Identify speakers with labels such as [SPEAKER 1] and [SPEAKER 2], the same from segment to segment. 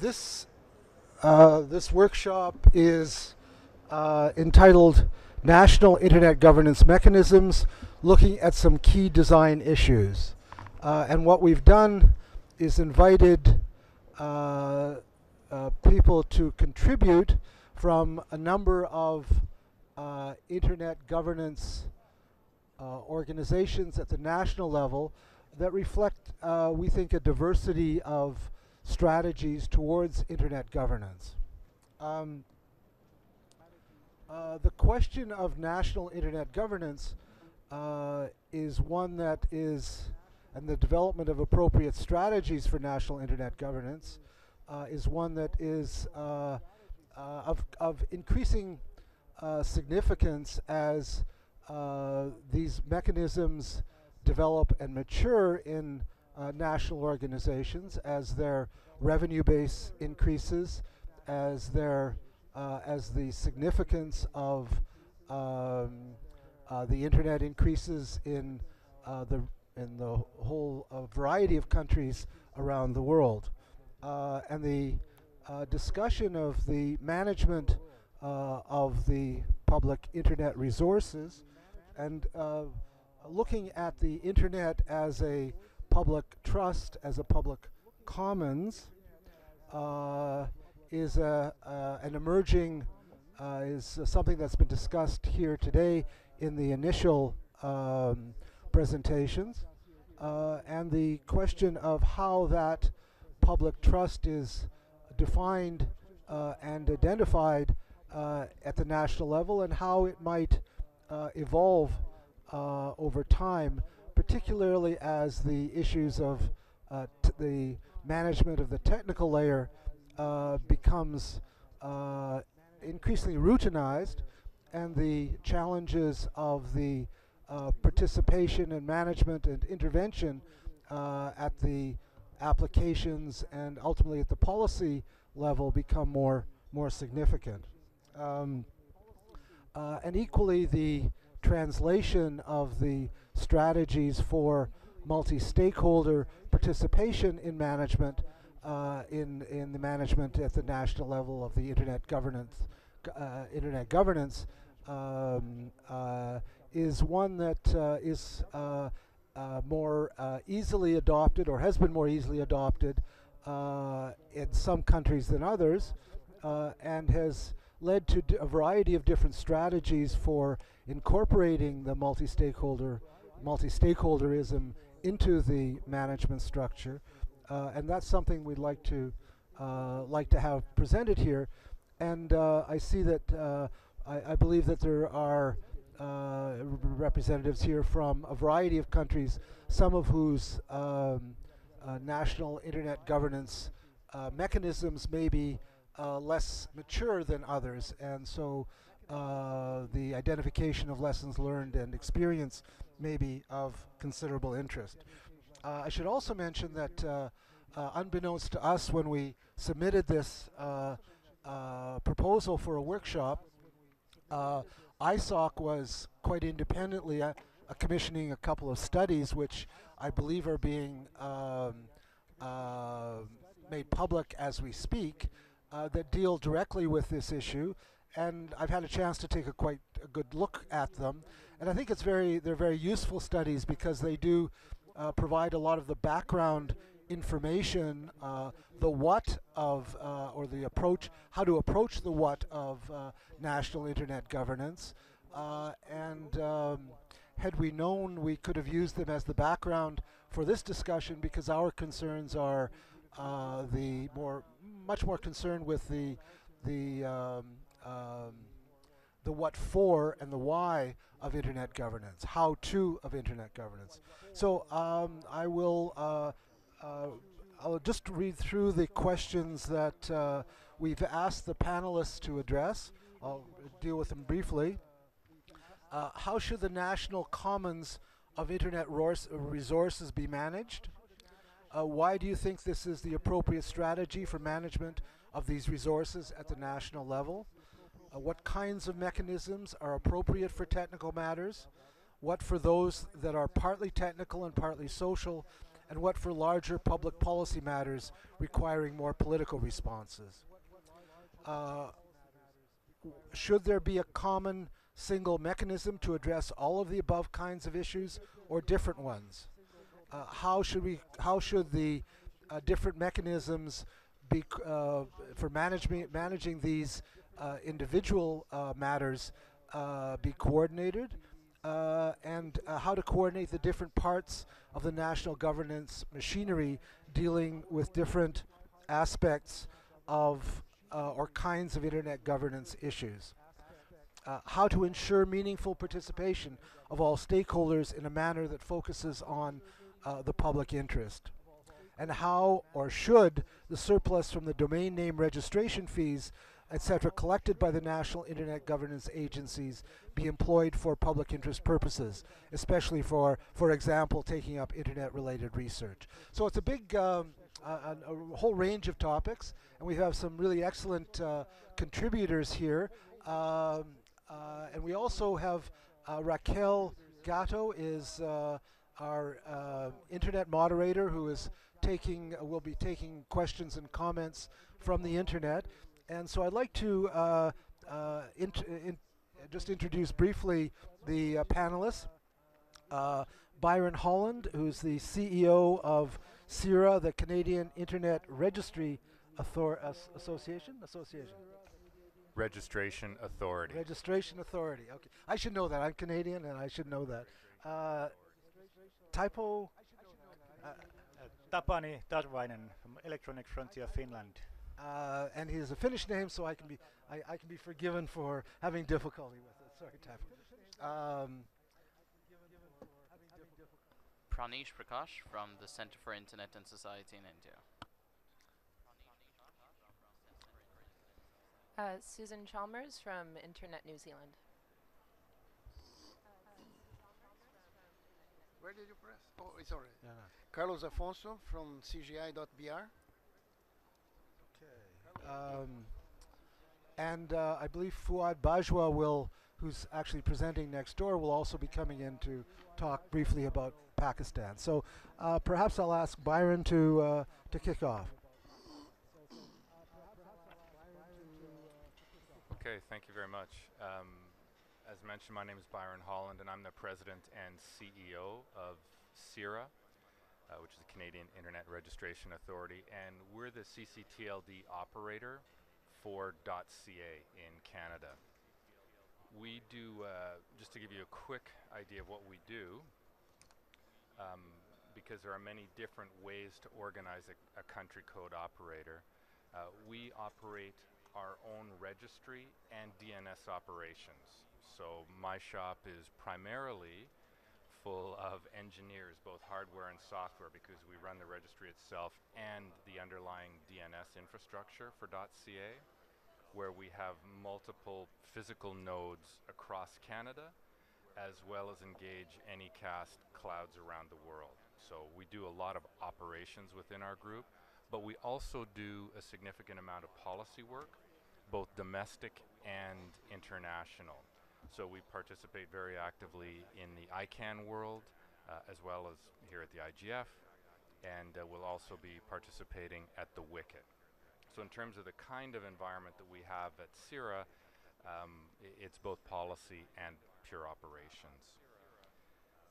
[SPEAKER 1] this uh, this workshop is uh, entitled National Internet Governance Mechanisms, looking at some key design issues. Uh, and what we've done is invited uh, uh, people to contribute from a number of uh, internet governance organizations at the national level that reflect, we think, a diversity of strategies towards internet governance. Um, uh, the question of national internet governance uh, is one that is, and the development of appropriate strategies for national internet governance uh, is one that is uh, uh, of, of increasing significance as these mechanisms develop and mature in uh, national organizations as their revenue base increases, as their uh, as the significance of um, uh, the internet increases in uh, the in the whole variety of countries around the world, and the discussion of the management of the public internet resources, and looking at the internet as a public trust as a public commons uh, is a, uh, an emerging, uh, is something that's been discussed here today in the initial um, presentations. Uh, and the question of how that public trust is defined uh, and identified uh, at the national level and how it might evolve over time particularly as the issues of uh, the management of the technical layer uh, becomes uh, increasingly routinized and the challenges of the uh, participation and management and intervention uh, at the applications and ultimately at the policy level become more more significant. Um, uh, and equally the translation of the strategies for multi-stakeholder participation in management uh, in in the management at the national level of the internet governance uh, internet governance um, uh, is one that uh, is uh, uh, more easily adopted or has been more easily adopted in some countries than others and has led to a variety of different strategies for incorporating the multi-stakeholder multi-stakeholderism into the management structure, uh, and that's something we'd like to uh, like to have presented here. And uh, I see that uh, I, I, believe that there are uh, representatives here from a variety of countries, some of whose um, uh, national internet governance mechanisms may be less mature than others, and so the identification of lessons learned and experience may be of considerable interest. Uh, I should also mention that uh, uh, unbeknownst to us when we submitted this uh, uh, proposal for a workshop, uh, ISOC was quite independently commissioning a couple of studies which I believe are being um, made public as we speak that deal directly with this issue and I've had a chance to take a quite a good look at them. And I think it's very they're very useful studies because they do uh, provide a lot of the background information, uh, the what of uh, or the approach, how to approach the what of uh, national internet governance. Uh, and um, had we known, we could have used them as the background for this discussion because our concerns are uh, the more much more concerned with the the um, um, the what for and the why of internet governance, how to of internet governance. So um, I will uh, uh, I'll just read through the questions that uh, we've asked the panelists to address. I'll deal with them briefly. Uh, how should the national commons of internet resources be managed? Uh, why do you think this is the appropriate strategy for management of these resources at the national level? uh, what kinds of mechanisms are appropriate for technical matters, what for those that are partly technical and partly social, and what for larger public policy matters requiring more political responses. Uh, should there be a common single mechanism to address all of the above kinds of issues or different ones? Uh, how should we how should the uh, different mechanisms be uh, for managing managing these uh, individual uh, matters uh, be coordinated and how to coordinate the different parts of the national governance machinery dealing with different aspects of or kinds of internet governance issues. How to ensure meaningful participation of all stakeholders in a manner that focuses on uh, the public interest. And how or should the surplus from the domain name registration fees, etc., collected by the national internet governance agencies be employed for public interest purposes, especially for, for example, taking up internet related research. So it's a big, um, a, a, whole range of topics, and we have some really excellent uh, contributors here. Um, uh, and we also have uh, Raquel Gatto is uh, our uh, internet moderator who is taking uh, will be taking questions and comments from the internet. And so I'd like to uh, uh, int in just introduce briefly the uh, panelists. Uh, Byron Holland, who's the CEO of CIRA, the Canadian Internet Registry Author As Association. Association.
[SPEAKER 2] Registration Authority.
[SPEAKER 1] Registration Authority. Okay, I should know that. I'm Canadian, and I should know that. Uh.
[SPEAKER 3] Uh, Tapani Tarvainen from Electronic Frontier Finland.
[SPEAKER 1] Uh, and he has a Finnish name, so I can be I, I, can be forgiven for having difficulty with it. Sorry, Typo. Um,
[SPEAKER 4] Pranesh Prakash from the Center for Internet and Society in India.
[SPEAKER 5] Uh, Susan Chalmers from Internet New Zealand.
[SPEAKER 6] Where did you press? Oh, it's already. Yeah, no. Carlos Afonso from CGI.br.
[SPEAKER 1] Okay. Um, and uh, I believe Fuad Bajwa will, who's actually presenting next door, will also be coming in to talk briefly about Pakistan. So uh, perhaps I'll ask Byron to uh, to kick off.
[SPEAKER 2] Okay, thank you very much. Um, as mentioned, my name is Byron Holland, and I'm the president and CEO of CIRA, uh, which is the Canadian Internet Registration Authority, and we're the CCTLD operator for .ca in Canada. We do, uh, just to give you a quick idea of what we do, um, because there are many different ways to organize a, a country code operator, uh, we operate our own registry and DNS operations. So my shop is primarily full of engineers, both hardware and software, because we run the registry itself and the underlying DNS infrastructure for .ca, where we have multiple physical nodes across Canada, as well as engage Anycast clouds around the world. So we do a lot of operations within our group, but we also do a significant amount of policy work, both domestic and international. So we participate very actively in the ICANN world, uh, as well as here at the IGF, and uh, we'll also be participating at the WCIT. So in terms of the kind of environment that we have at CIRA, um, it's both policy and pure operations.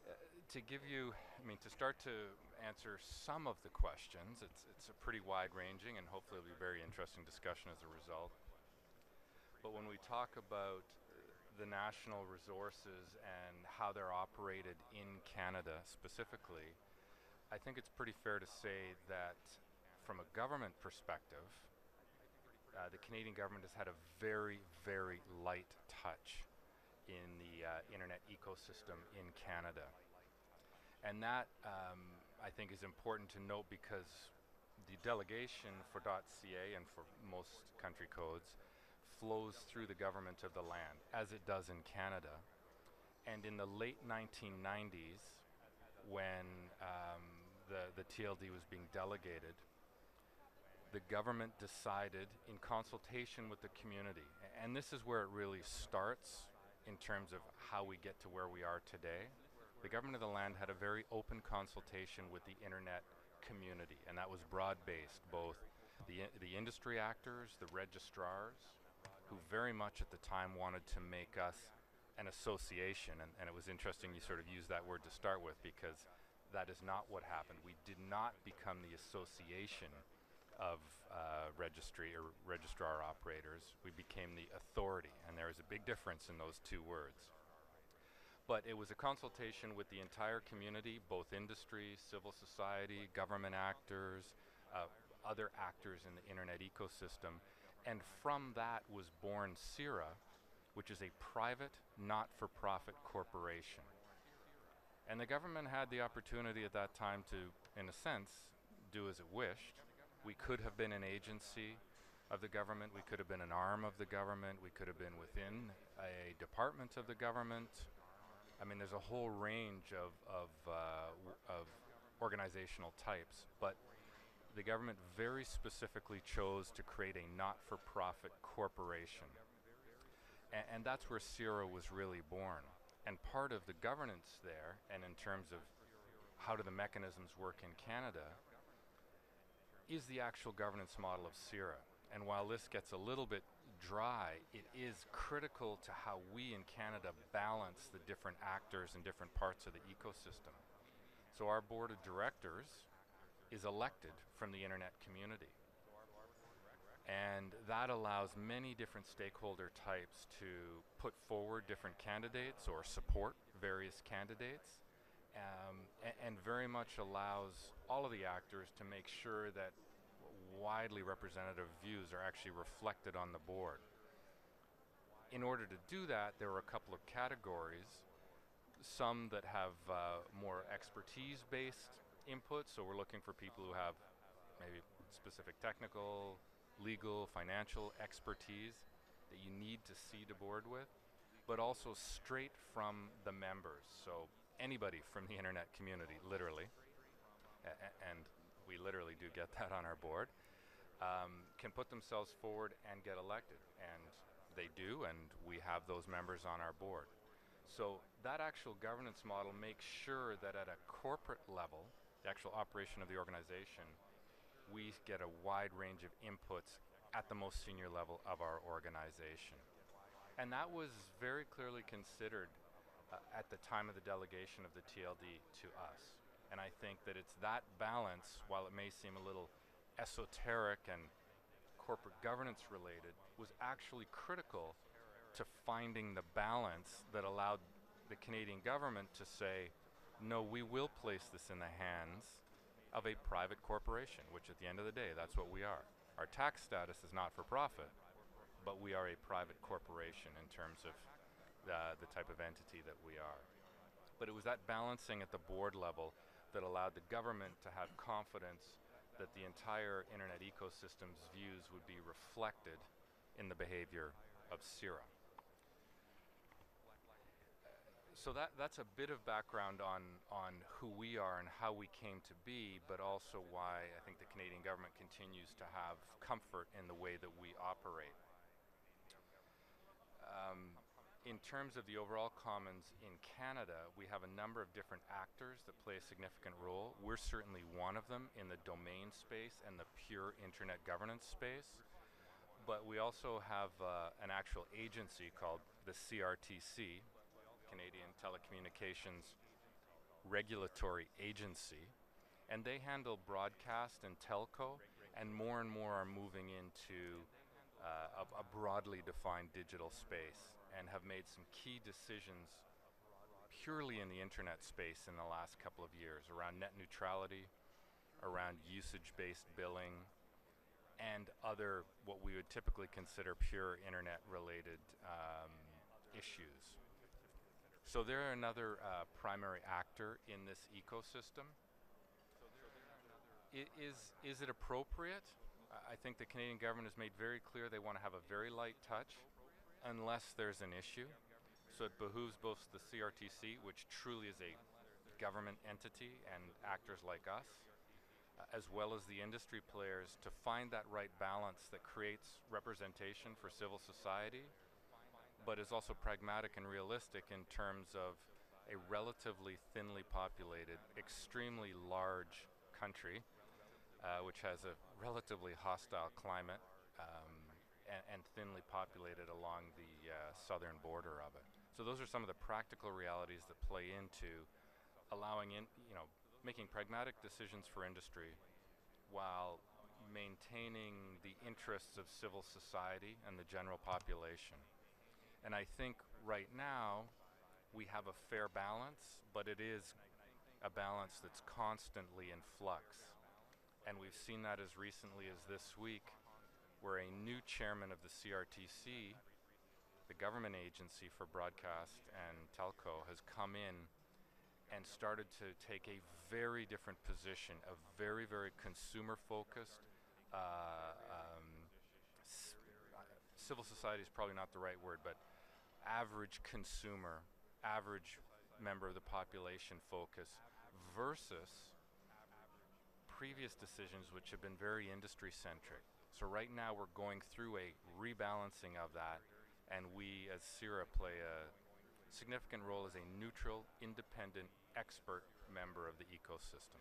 [SPEAKER 2] Uh, to give you, I mean, to start to answer some of the questions, it's, it's a pretty wide-ranging and hopefully it'll be a very interesting discussion as a result. But when we talk about the national resources and how they're operated in Canada specifically, I think it's pretty fair to say that from a government perspective, uh, the Canadian government has had a very, very light touch in the uh, internet ecosystem in Canada. And that, um, I think, is important to note because the delegation for .ca and for most country codes flows through the government of the land, as it does in Canada. And in the late 1990s, when um, the, the TLD was being delegated, the government decided in consultation with the community, and this is where it really starts in terms of how we get to where we are today. the government of the land had a very open consultation with the internet community, and that was broad-based, both the, the industry actors, the registrars, who very much at the time wanted to make us an association, and, and it was interesting you sort of used that word to start with because that is not what happened. We did not become the association of uh, registry or registrar operators. We became the authority, and there is a big difference in those two words. But it was a consultation with the entire community, both industry, civil society, government actors, uh, other actors in the internet ecosystem, and from that was born CIRA, which is a private, not-for-profit corporation. And the government had the opportunity at that time to, in a sense, do as it wished. We could have been an agency of the government, we could have been an arm of the government, we could have been within a department of the government. I mean, there's a whole range of, of, uh, of organizational types, but the government very specifically chose to create a not-for-profit corporation. A- and that's where CIRA was really born. And part of the governance there, and in terms of how do the mechanisms work in Canada, is the actual governance model of CIRA. And while this gets a little bit dry, it is critical to how we in Canada balance the different actors in different parts of the ecosystem. So our board of directors is elected from the internet community. And that allows many different stakeholder types to put forward different candidates or support various candidates, um, a- and very much allows all of the actors to make sure that widely representative views are actually reflected on the board. In order to do that, there are a couple of categories. Some that have uh, more expertise based input, so we're looking for people who have maybe specific technical, legal, financial expertise that you need to seed a board with, but also straight from the members. So anybody from the internet community, literally, a- and we literally do get that on our board, um, can put themselves forward and get elected. And they do, and we have those members on our board. So that actual governance model makes sure that at a corporate level, the actual operation of the organization, we get a wide range of inputs at the most senior level of our organization. And that was very clearly considered uh, at the time of the delegation of the TLD to us. And I think that it's that balance, while it may seem a little esoteric and corporate governance related, was actually critical to finding the balance that allowed the Canadian government to say, no, we will place this in the hands of a private corporation, which at the end of the day, that's what we are. Our tax status is not for profit, but we are a private corporation in terms of uh, the type of entity that we are. But it was that balancing at the board level that allowed the government to have confidence that the entire internet ecosystem's views would be reflected in the behavior of CIRA. So that, that's a bit of background on, on who we are and how we came to be, but also why I think the Canadian government continues to have comfort in the way that we operate. Um, in terms of the overall commons in Canada, we have a number of different actors that play a significant role. We're certainly one of them in the domain space and the pure internet governance space. But we also have uh, an actual agency called the CRTC, Canadian Telecommunications Regulatory Agency, and they handle broadcast and telco, and more and more are moving into uh, a, a broadly defined digital space and have made some key decisions purely in the internet space in the last couple of years around net neutrality, around usage-based billing, and other what we would typically consider pure internet-related um, issues. So they're another uh, primary actor in this ecosystem. I- is is it appropriate? I think the Canadian government has made very clear they want to have a very light touch, unless there's an issue. So it behooves both the CRTC, which truly is a government entity, and actors like us, uh, as well as the industry players, to find that right balance that creates representation for civil society, but is also pragmatic and realistic in terms of a relatively thinly populated, extremely large country, uh, which has a relatively hostile climate um, and, and, thinly populated along the uh, southern border of it. So those are some of the practical realities that play into allowing in, you know, making pragmatic decisions for industry while maintaining the interests of civil society and the general population. And I think right now we have a fair balance, but it is a balance that's constantly in flux. And we've seen that as recently as this week, where a new chairman of the CRTC, the government agency for broadcast and telco, has come in and started to take a very different position, a very, very consumer focused. Uh, um, civil society is probably not the right word, but average consumer, average member of the population focus versus previous decisions which have been very industry centric. So right now we're going through a rebalancing of that and we as CIRA play a significant role as a neutral, independent, expert member of the ecosystem.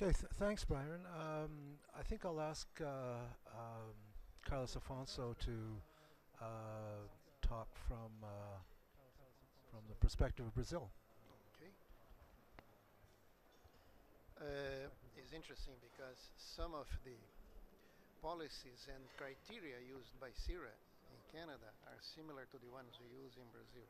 [SPEAKER 1] Okay, th thanks, Byron. Um, I think I'll ask uh, um, Carlos Afonso to uh, talk from uh, from the perspective of Brazil.
[SPEAKER 6] Okay. Uh, it's interesting because some of the policies and criteria used by CIRA in Canada are similar to the ones we use in Brazil.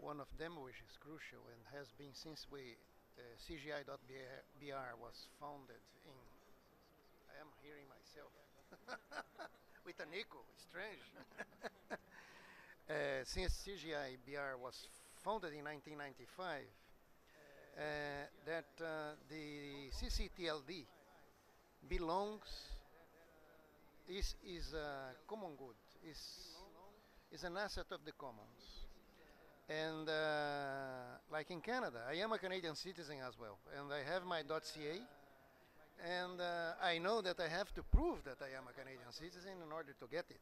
[SPEAKER 6] One of them, which is crucial and has been since we uh, CGI.br was founded in. I am hearing myself echo. Strange. uh, since CGI.br was founded in 1995, uh, that the CCTLD belongs is is a common good is is an asset of the commons and uh, like in Canada I am a Canadian citizen as well and I have my .ca and uh, I know that I have to prove that I am a Canadian citizen in order to get it.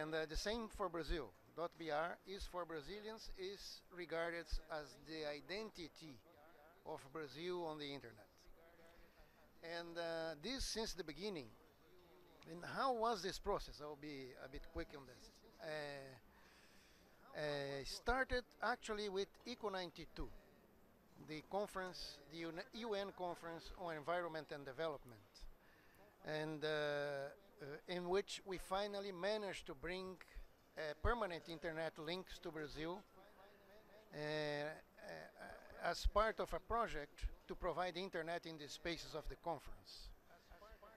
[SPEAKER 6] And uh, the same for Brazil .br is for Brazilians is regarded as the identity of Brazil on the internet. And uh, this since the beginning. And how was this process? I'll be a bit quick on this. Uh, uh, started actually with ECO 92, the conference, the UN conference on environment and development, and uh, uh, in which we finally managed to bring permanent internet links to Brazil uh, uh, as part of a project to provide internet in the spaces of the conference.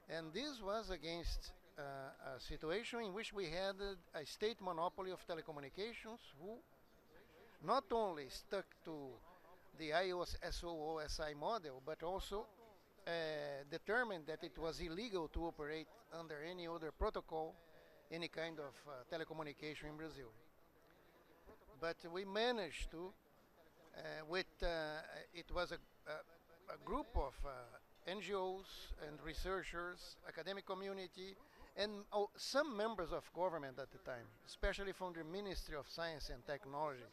[SPEAKER 6] And this was against uh, a situation in which we had a state monopoly of telecommunications who not only stuck to the ISO OSI model, but also uh, determined that it was illegal to operate under any other protocol, any kind of uh, telecommunication in Brazil. But we managed to, uh, with, uh, it was a, a, a group of uh, NGOs and researchers, academic community, and oh, some members of government at the time, especially from the Ministry of Science and Technology,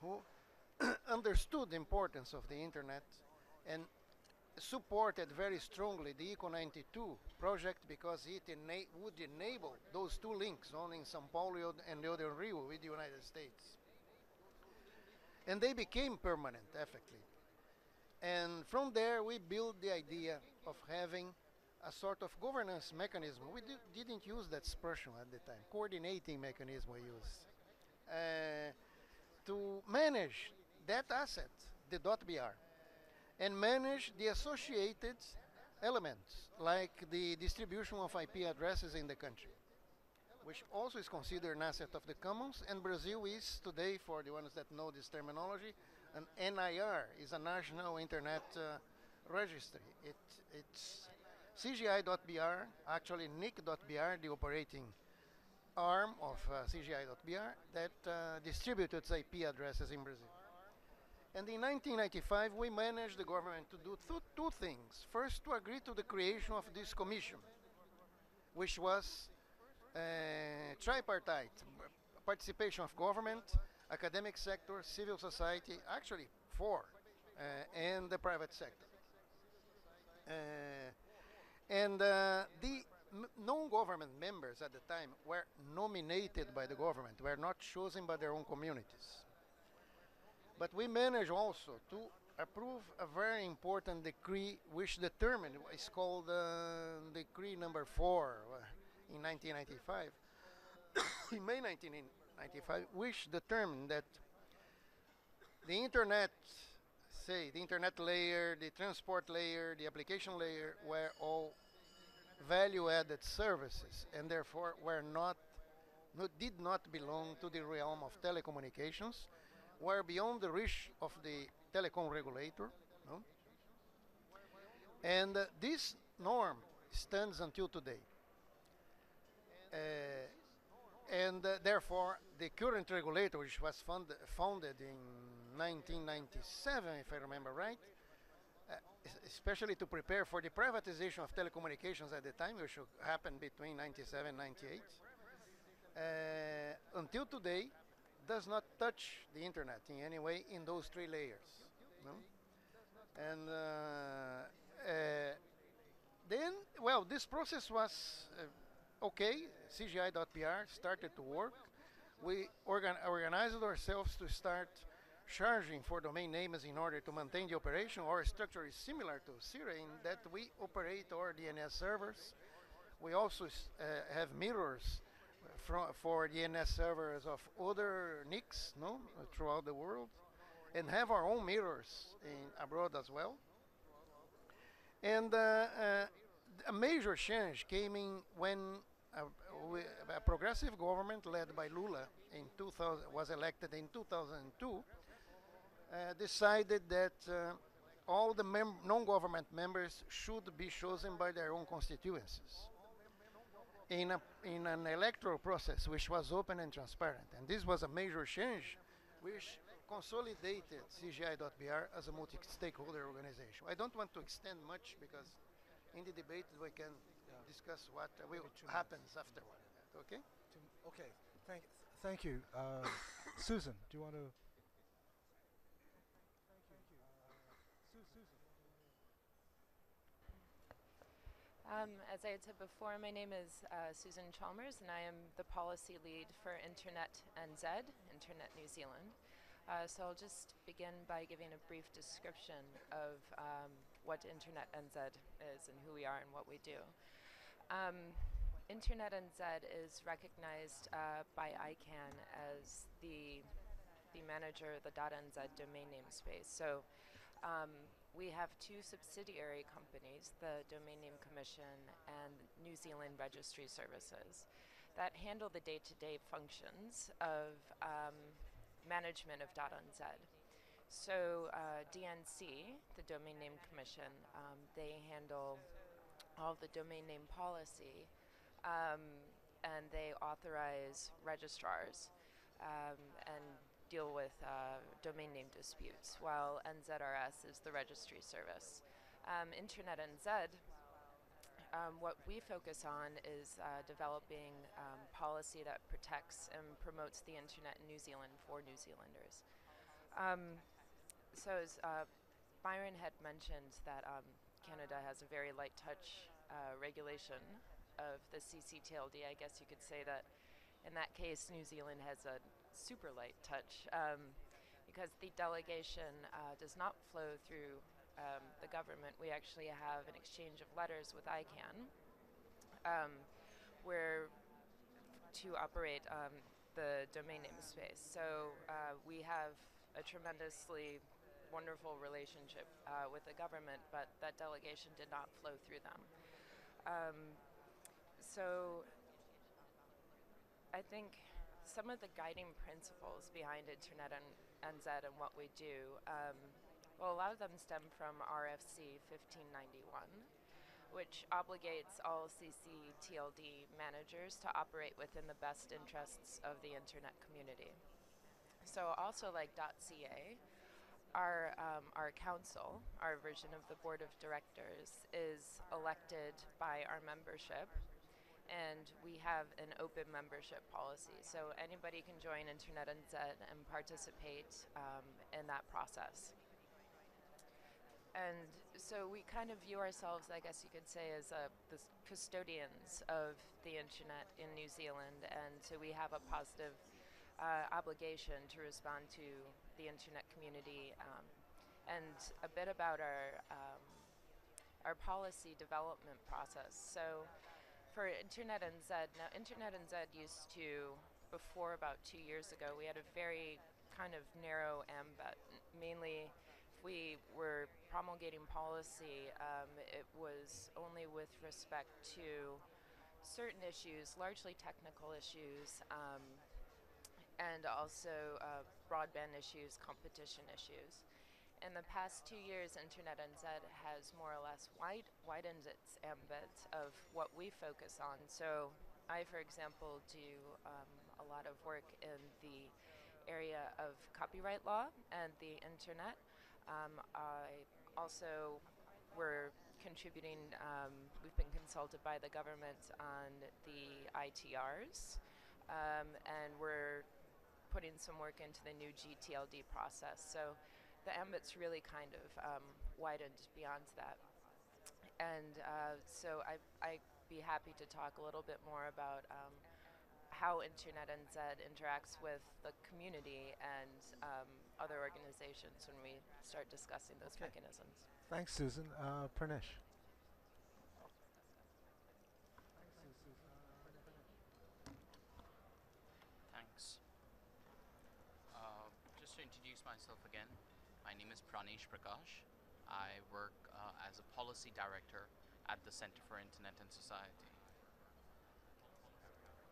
[SPEAKER 6] who understood the importance of the internet and supported very strongly the ECO 92 project because it ena would enable those two links, one in Sao Paulo and the other in Rio with the United States. And they became permanent, effectively. And from there, we built the idea of having a sort of governance mechanism. We didn't use that expression at the time, coordinating mechanism we used, uh, to manage that asset, the .br, and manage the associated elements, like the distribution of IP addresses in the country, which also is considered an asset of the commons, and Brazil is today, for the ones that know this terminology, an NIR is a national internet uh, registry. It, it's CGI.br, actually NIC.br, the operating arm of uh, CGI.br that uh, distributes IP addresses in Brazil. And in 1995, we managed the government to do two things. First, to agree to the creation of this commission, which was uh, tripartite, participation of government, academic sector, civil society, actually four, uh, and the private sector. Uh, and uh, the non-government members at the time were nominated by the government, were not chosen by their own communities. But we managed also to approve a very important decree which determined, it's called uh, Decree number 4 uh, in 1995, in May 1995, which determined that the internet, say, the internet layer, the transport layer, the application layer were all value added services and therefore were not, no, did not belong to the realm of telecommunications, were beyond the reach of the telecom regulator. No? And uh, this norm stands until today. Uh, and uh, therefore, the current regulator, which was fund- founded in 1997, if I remember right, uh, especially to prepare for the privatization of telecommunications at the time, which happened between 97 and 98, uh, until today, does not touch the internet in any way in those three layers. No? And uh, uh, then, well, this process was uh, okay. CGI.br started to work. We organ- organized ourselves to start charging for domain names in order to maintain the operation. Our structure is similar to CIRA in that we operate our DNS servers. We also uh, have mirrors for DNS servers of other NICs no, throughout the world and have our own mirrors in abroad as well. And uh, uh, a major change came in when a, a progressive government led by Lula in 2000 was elected in 2002 uh, decided that uh, all the non-government members should be chosen by their own constituencies in, a, in an electoral process which was open and transparent. And this was a major change which consolidated CGI.br as a multi-stakeholder organization. I don't want to extend much because in the debate we can discuss what uh, will happens afterward. Okay?
[SPEAKER 1] Okay, thank, thank you. Uh, Susan, do you want to?
[SPEAKER 5] Um, as I had said before, my name is uh, Susan Chalmers, and I am the policy lead for Internet NZ, Internet New Zealand. Uh, so I'll just begin by giving a brief description of um, what Internet NZ is and who we are and what we do. Um, Internet NZ is recognized uh, by ICANN as the the manager of the .nz domain namespace. So um, we have two subsidiary companies, the Domain Name Commission and New Zealand Registry Services, that handle the day-to-day functions of um, management of .nz. So uh, DNC, the Domain Name Commission, um, they handle all the domain name policy, um, and they authorize registrars um, and deal with uh, domain name disputes, while NZRS is the registry service. Um, Internet NZ, um, what we focus on is uh, developing um, policy that protects and promotes the internet in New Zealand for New Zealanders. Um, so, as uh, Byron had mentioned, that um, Canada has a very light touch uh, regulation of the CCTLD. I guess you could say that in that case, New Zealand has a super light touch um, because the delegation uh, does not flow through um, the government. We actually have an exchange of letters with ICANN um, where to operate um, the domain name space. So uh, we have a tremendously wonderful relationship uh, with the government, but that delegation did not flow through them. Um, so I think some of the guiding principles behind Internet and NZ and what we do, um, well, a lot of them stem from RFC 1591, which obligates all CCTLD managers to operate within the best interests of the Internet community. So, also like .ca, our um, our council, our version of the board of directors, is elected by our membership and we have an open membership policy. So anybody can join Internet NZ and participate um, in that process. And so we kind of view ourselves, I guess you could say, as uh, the custodians of the internet in New Zealand, and so we have a positive uh, obligation to respond to the internet community. Um, and a bit about our um, our policy development process. So for Internet NZ, now Internet NZ used to, before about two years ago, we had a very kind of narrow ambit. Mainly, if we were promulgating policy, um, it was only with respect to certain issues, largely technical issues, um, and also uh, broadband issues, competition issues. In the past two years, Internet NZ has more or less wide, widened its ambit of what we focus on. So, I, for example, do um, a lot of work in the area of copyright law and the internet. Um, I also were contributing, um, we've been consulted by the government on the ITRs, um, and we're putting some work into the new GTLD process. So the ambit's really kind of um, widened beyond that. And uh, so I, I'd be happy to talk a little bit more about um, how Internet NZ interacts with the community and um, other organizations when we start discussing those
[SPEAKER 1] Okay.
[SPEAKER 5] mechanisms.
[SPEAKER 1] Thanks, Susan. Uh, Pranesh.
[SPEAKER 4] Thanks. Uh, just to introduce myself again, my name is Pranesh Prakash. I work uh, as a policy director at the Center for Internet and Society.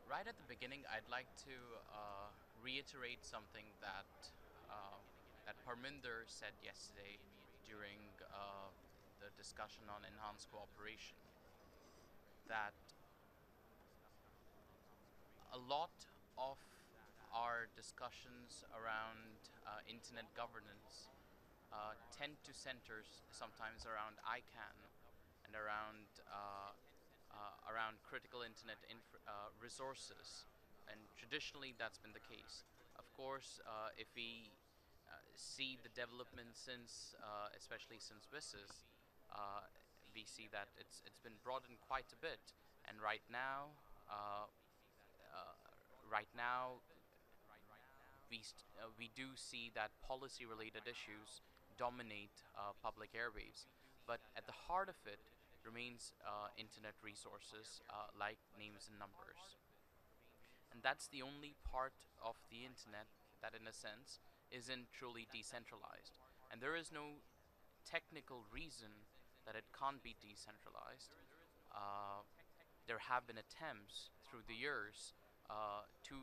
[SPEAKER 4] Right at the beginning, I'd like to uh, reiterate something that uh, that Parminder said yesterday during uh, the discussion on enhanced cooperation. That a lot of our discussions around uh, internet governance uh, tend to center sometimes around ICANN and around uh, uh, around critical internet uh, resources, and traditionally that's been the case. Of course, if we see the development since, especially since uh, we see that it's it's been broadened quite a bit, and right now. Right now, we uh, we do see that policy-related issues dominate uh, public airwaves, but at the heart of it remains uh, internet resources uh, like names and numbers, and that's the only part of the internet that, in a sense, isn't truly decentralized, and there is no technical reason that it can't be decentralized. Uh, there have been attempts through the years uh, to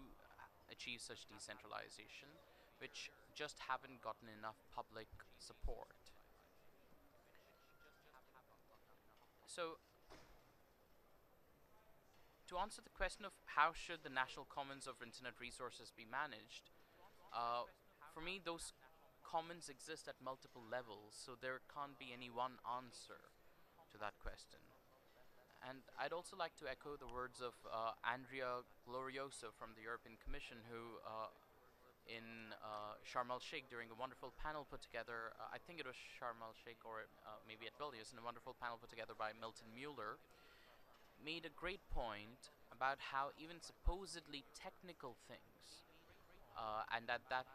[SPEAKER 4] achieve such decentralization, which just haven't gotten enough public support. So, to answer the question of how should the national commons of internet resources be managed, uh, for me, those commons exist at multiple levels, so there can't be any one answer to that question. And I'd also like to echo the words of uh, Andrea Glorioso from the European Commission, who uh, in uh, Sharm el Sheikh during a wonderful panel put together, uh, I think it was Sharm el Sheikh or uh, maybe at Vilnius, in a wonderful panel put together by Milton Mueller, made a great point about how even supposedly technical things, uh, and at that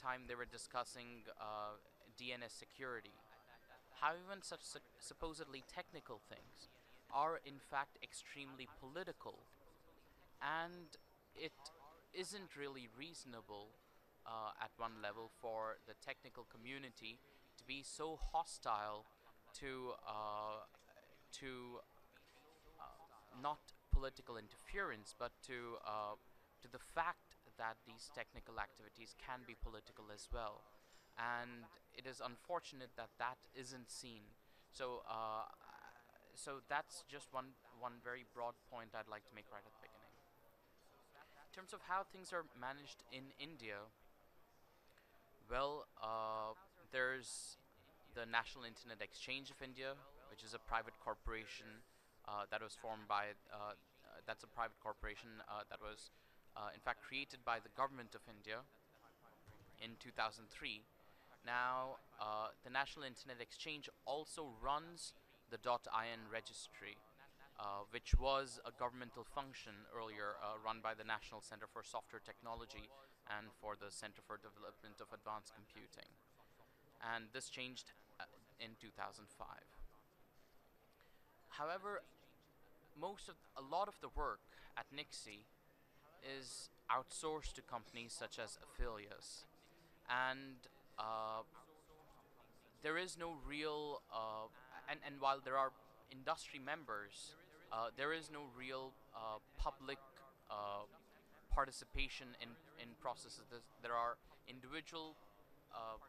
[SPEAKER 4] time they were discussing uh, DNS security, how even such su- supposedly technical things are in fact extremely political, and it isn't really reasonable uh, at one level for the technical community to be so hostile to uh, to uh, not political interference, but to uh, to the fact that these technical activities can be political as well, and it is unfortunate that that isn't seen. So. Uh, so that's just one one very broad point I'd like to make right at the beginning. In terms of how things are managed in India, well, uh, there's the National Internet Exchange of India, which is a private corporation uh, that was formed by, uh, uh, that's a private corporation uh, that was uh, in fact created by the government of India in 2003. Now, the National Internet Exchange also runs the .in registry, which was a governmental function earlier run by the National Center for Software Technology and for the Center for Development of Advanced Computing. And this changed uh, in 2005. However, most of a lot of the work at NIXI is outsourced to companies such as Afilias, and uh, there is no real uh, and and while there are industry members, uh, there is no real uh, public uh, participation in in processes. There are individual uh,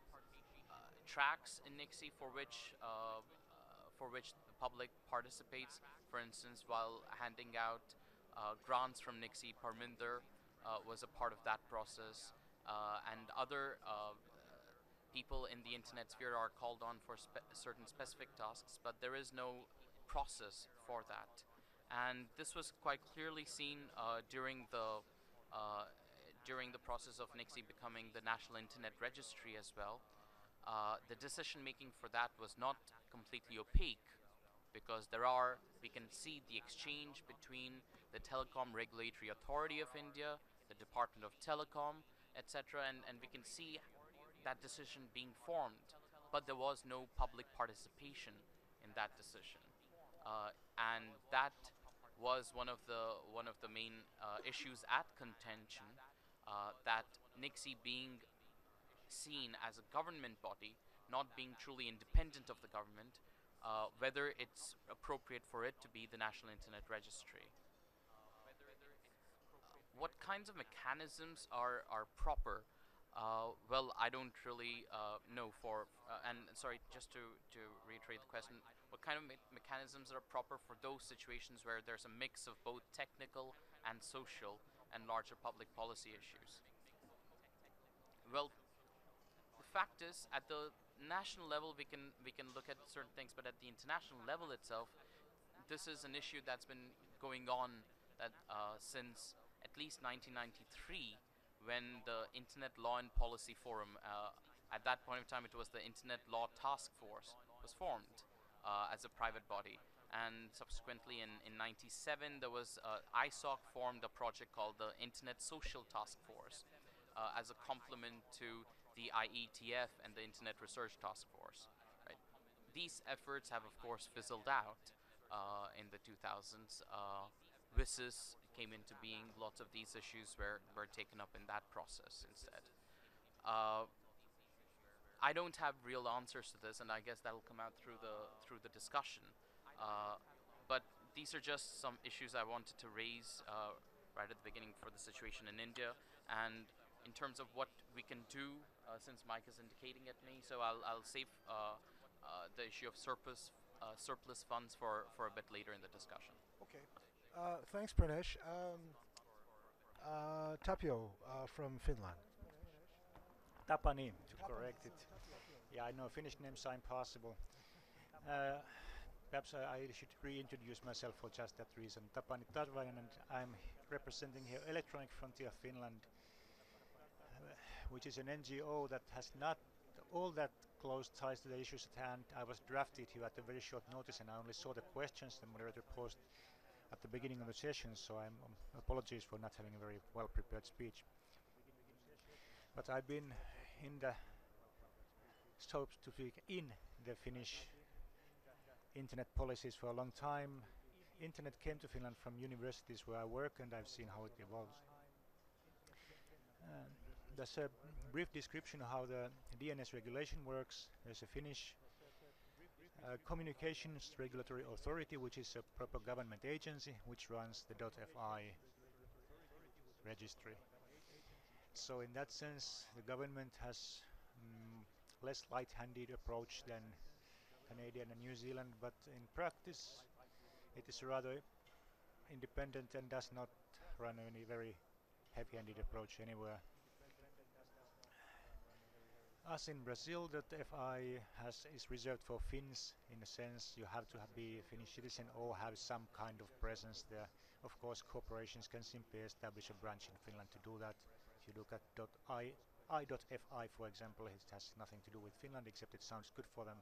[SPEAKER 4] tracks in NIXI for which for which the public participates. For instance, while handing out uh, grants from NIXI, Parminder uh, was a part of that process, uh, and other people in the internet sphere are called on for spe certain specific tasks, but there is no process for that. And this was quite clearly seen uh, during the uh, during the process of NIXI becoming the National Internet Registry as well. Uh, the decision making for that was not completely opaque because there are, we can see the exchange between the Telecom Regulatory Authority of India, the Department of Telecom, etc., and, and we can see that decision being formed, but there was no public participation in that decision. Uh, and that was one of the one of the main uh, issues at contention uh, that NIXI being seen as a government body, not being truly independent of the government, uh, whether it's appropriate for it to be the National Internet Registry. What kinds of mechanisms are, are proper? Uh, well, I don't really uh, know for, uh, and sorry, just to, to reiterate the question, what kind of me mechanisms are proper for those situations where there's a mix of both technical and social and larger public policy issues? Well, the fact is, at the national level we can we can look at certain things, but at the international level itself, this is an issue that's been going on that uh, since at least 1993, when the Internet Law and Policy Forum, uh, at that point in time it was the Internet Law Task Force, was formed uh, as a private body. And subsequently in, in 97, there was uh, ISOC formed a project called the Internet Social Task Force uh, as a complement to the IETF and the Internet Research Task Force. Right? These efforts have, of course, fizzled out uh, in the 2000s. Uh, came into being. Lots of these issues were, were taken up in that process instead. Uh, I don't have real answers to this, and I guess that'll come out through the through the discussion. Uh, but these are just some issues I wanted to raise uh, right at the beginning for the situation in India, and in terms of what we can do uh, since Mike is indicating at me. So I'll, I'll save uh, uh, the issue of surplus surplus funds for, for a bit later in the discussion.
[SPEAKER 1] Okay. Uh, thanks, Pranesh. Um, uh, Tapio from Finland.
[SPEAKER 3] Tapani, to correct it. Yeah, I know Finnish names are impossible. Perhaps I, should reintroduce myself for just that reason. Tapani Tarvainen and I'm representing here Electronic Frontier Finland which is an NGO that has not all that close ties to the issues at hand. I was drafted here at a very short notice and I only saw the questions the moderator posed at the beginning of the session, so I'm um, apologies for not having a very well prepared speech. But I've been in the so to speak in the Finnish internet policies for a long time. Internet came to Finland from universities where I work and I've seen how it evolves. Um, there's a brief description of how the DNS regulation works. There's a Finnish uh, Communications Regulatory Authority, which is a proper government agency, which runs the .fi registry. So in that sense, the government has mm, less light-handed approach than Canadian and New Zealand, but in practice, it is rather independent and does not run any very heavy-handed approach anywhere. As in Brazil, that FI has is reserved for Finns. In a sense, you have to ha- be a Finnish citizen or have some kind of presence there. Of course, corporations can simply establish a branch in Finland to do that. If you look at .i, i.fi, for example, it has nothing to do with Finland except it sounds good for them,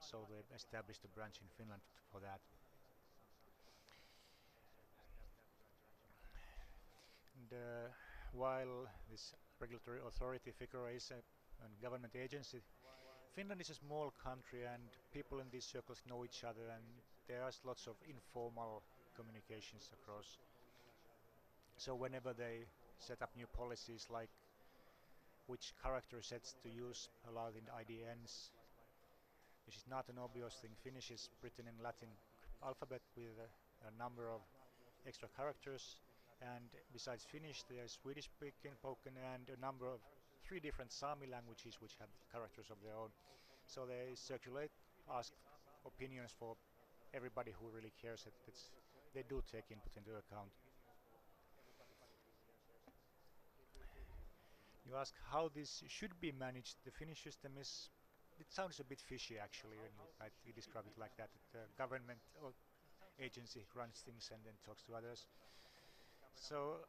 [SPEAKER 3] so they've established a branch in Finland for that. And uh, while this regulatory authority figure is a, a government agency, Finland is a small country and people in these circles know each other and there are lots of informal communications across. So whenever they set up new policies like which character sets to use allowed in IDNs, which is not an obvious thing. Finnish is written in Latin alphabet with a, a number of extra characters and besides Finnish there's Swedish speaking spoken and a number of three different Sami languages which have characters of their own. So they circulate, ask opinions for everybody who really cares. It, it's, they do take input into account. You ask how this should be managed. The Finnish system is, it sounds a bit fishy actually when you, I, you describe it like that. The uh, government or agency runs things and then talks to others. So,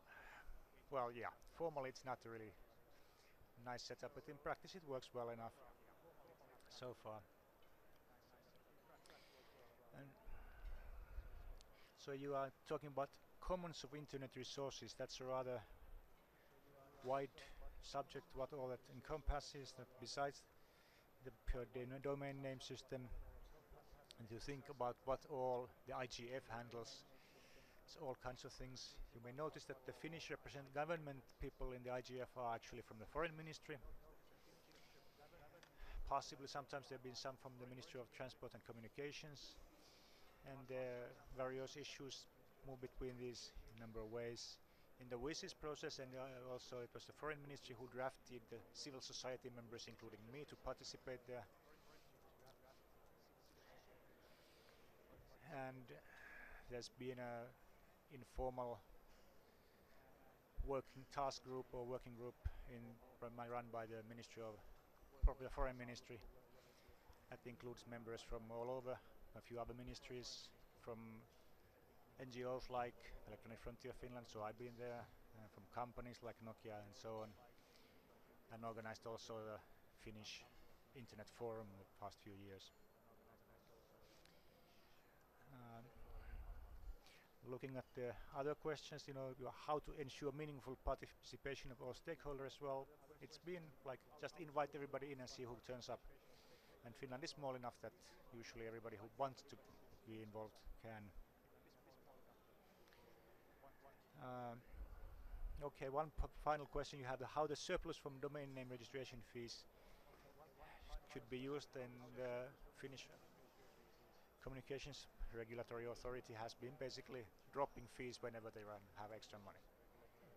[SPEAKER 3] well, yeah, formally it's not really nice setup, but in practice it works well enough so far. And so you are talking about commons of internet resources. That's a rather wide subject. What all that encompasses. That besides the pure domain name system, and you think about what all the IGF handles. All kinds of things. You may notice that the Finnish represent government people in the IGF are actually from the foreign ministry. Possibly sometimes there have been some from the Ministry of Transport and Communications. And uh, various issues move between these in a number of ways. In the WSIS process and uh, also it was the foreign ministry who drafted the civil society members including me to participate there. And there's been a informal working task group or working group in run, by the Ministry of the Foreign Ministry that includes members from all over a few other ministries from NGOs like Electronic Frontier Finland so I've been there uh, from companies like Nokia and so on and organized also the Finnish Internet Forum in the past few years. Looking at the other questions, you know, how to ensure meaningful participation of all stakeholders, well, it's been like just invite everybody in and see who turns up. And Finland is small enough that usually everybody who wants to be involved can. Um, okay, one final question you have: how the surplus from domain name registration fees should be used, and the Finnish communications regulatory authority has been basically dropping fees whenever they run have extra money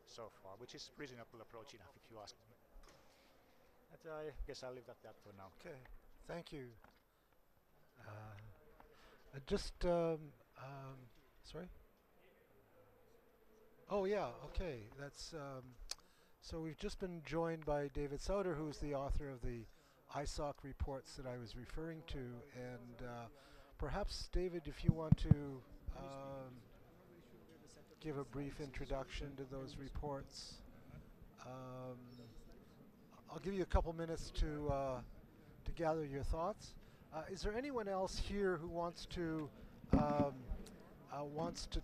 [SPEAKER 3] so far, which is a reasonable approach enough if you ask me. But I guess I'll leave that at that for now.
[SPEAKER 1] Okay, thank you. Uh, just, um, um, sorry? Oh, yeah, okay. That's, um, so we've just been joined by David Souter, who's the author of the ISOC reports that I was referring to. And uh, perhaps, David, if you want to um, give a brief introduction to those reports. Um, I'll give you a couple minutes to uh, to gather your thoughts. Uh, is there anyone else here who wants to um, uh, wants to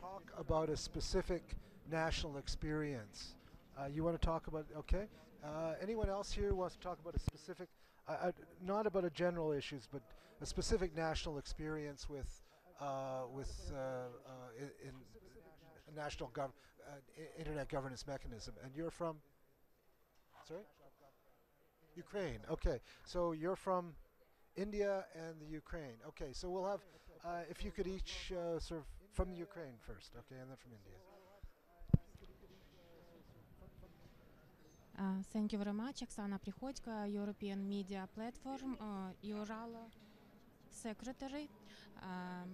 [SPEAKER 1] talk about a specific national experience? Uh, you want to talk about okay? Uh, anyone else here wants to talk about a specific, uh, not about a general issues, but a specific national experience with uh, with uh, uh, in, national gov uh, internet governance mechanism. And you're from? Sorry? Ukraine. Okay. So you're from India and the Ukraine. Okay. So we'll have, uh, if you could each uh, sort of from the Ukraine first, okay, and then from India.
[SPEAKER 7] Uh, thank you very much, Oksana Prykhodko, European Media Platform, uh, Urala Secretary. Um,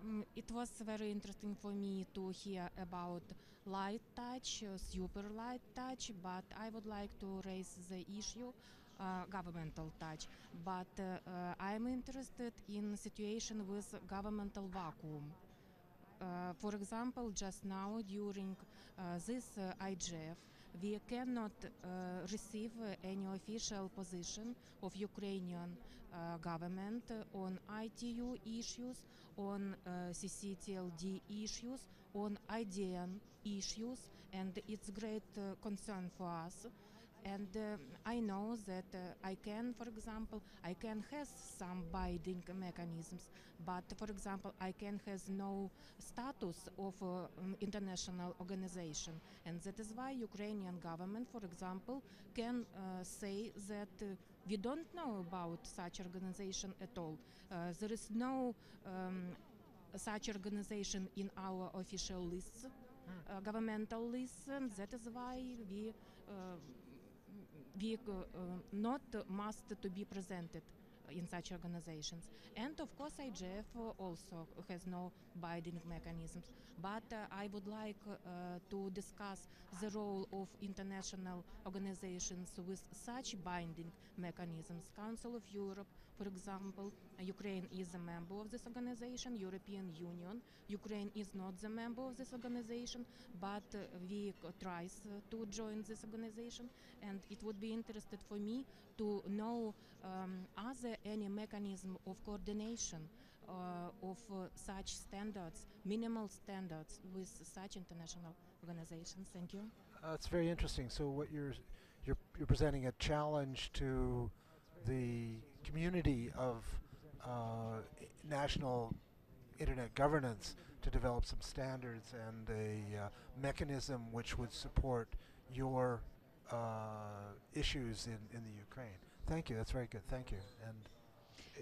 [SPEAKER 7] um, it was very interesting for me to hear about light touch, super light touch, but I would like to raise the issue uh, governmental touch. But uh, I'm interested in situation with governmental vacuum. For example, just now during this IGF, we cannot uh, receive any official position of Ukrainian uh, government on ITU issues, on uh, CCTLD issues, on IDN issues, and it's great uh, concern for us. And uh, I know that uh, ICANN, for example, ICANN has some binding mechanisms, but for example, ICANN has no status of uh, um, international organization, and that is why Ukrainian government, for example, can uh, say that uh, we don't know about such organization at all. Uh, there is no um, such organization in our official lists, uh, governmental lists, and that is why we. Not must to be presented in such organizations. And of course, IGF also has no binding mechanisms. But uh, I would like uh, to discuss the role of international organizations with such binding mechanisms. Council of Europe, for example, Ukraine is a member of this organization, European Union. Ukraine is not the member of this organization, but uh, we tries to join this organization. And it would be interested for me to know um, are there any mechanism of coordination uh, of uh, such standards, minimal standards with such international organizations? Thank you.
[SPEAKER 1] Uh, it's very interesting. So what you're you're you're presenting a challenge to the community of uh, national internet governance to develop some standards and a uh, mechanism which would support your uh, issues in, in the Ukraine. Thank you. That's very good. Thank you. And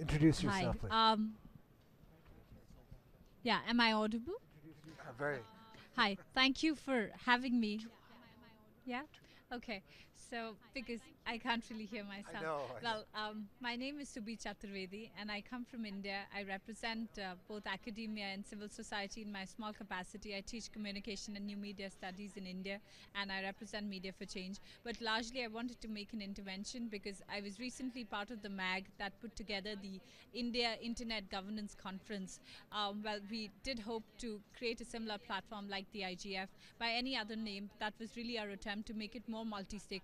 [SPEAKER 1] introduce
[SPEAKER 8] Hi.
[SPEAKER 1] yourself, please.
[SPEAKER 8] Um, yeah, am I audible?
[SPEAKER 1] Uh, very.
[SPEAKER 8] Hi, thank you for having me. Yeah? Okay. So, because I can't really hear myself.
[SPEAKER 1] know, I know.
[SPEAKER 8] well, um, my name is Subi Chaturvedi, and I come from India. I represent uh, both academia and civil society in my small capacity. I teach communication and new media studies in India, and I represent Media for Change. But largely, I wanted to make an intervention because I was recently part of the MAG that put together the India Internet Governance Conference. Um, well, we did hope to create a similar platform like the IGF by any other name. That was really our attempt to make it more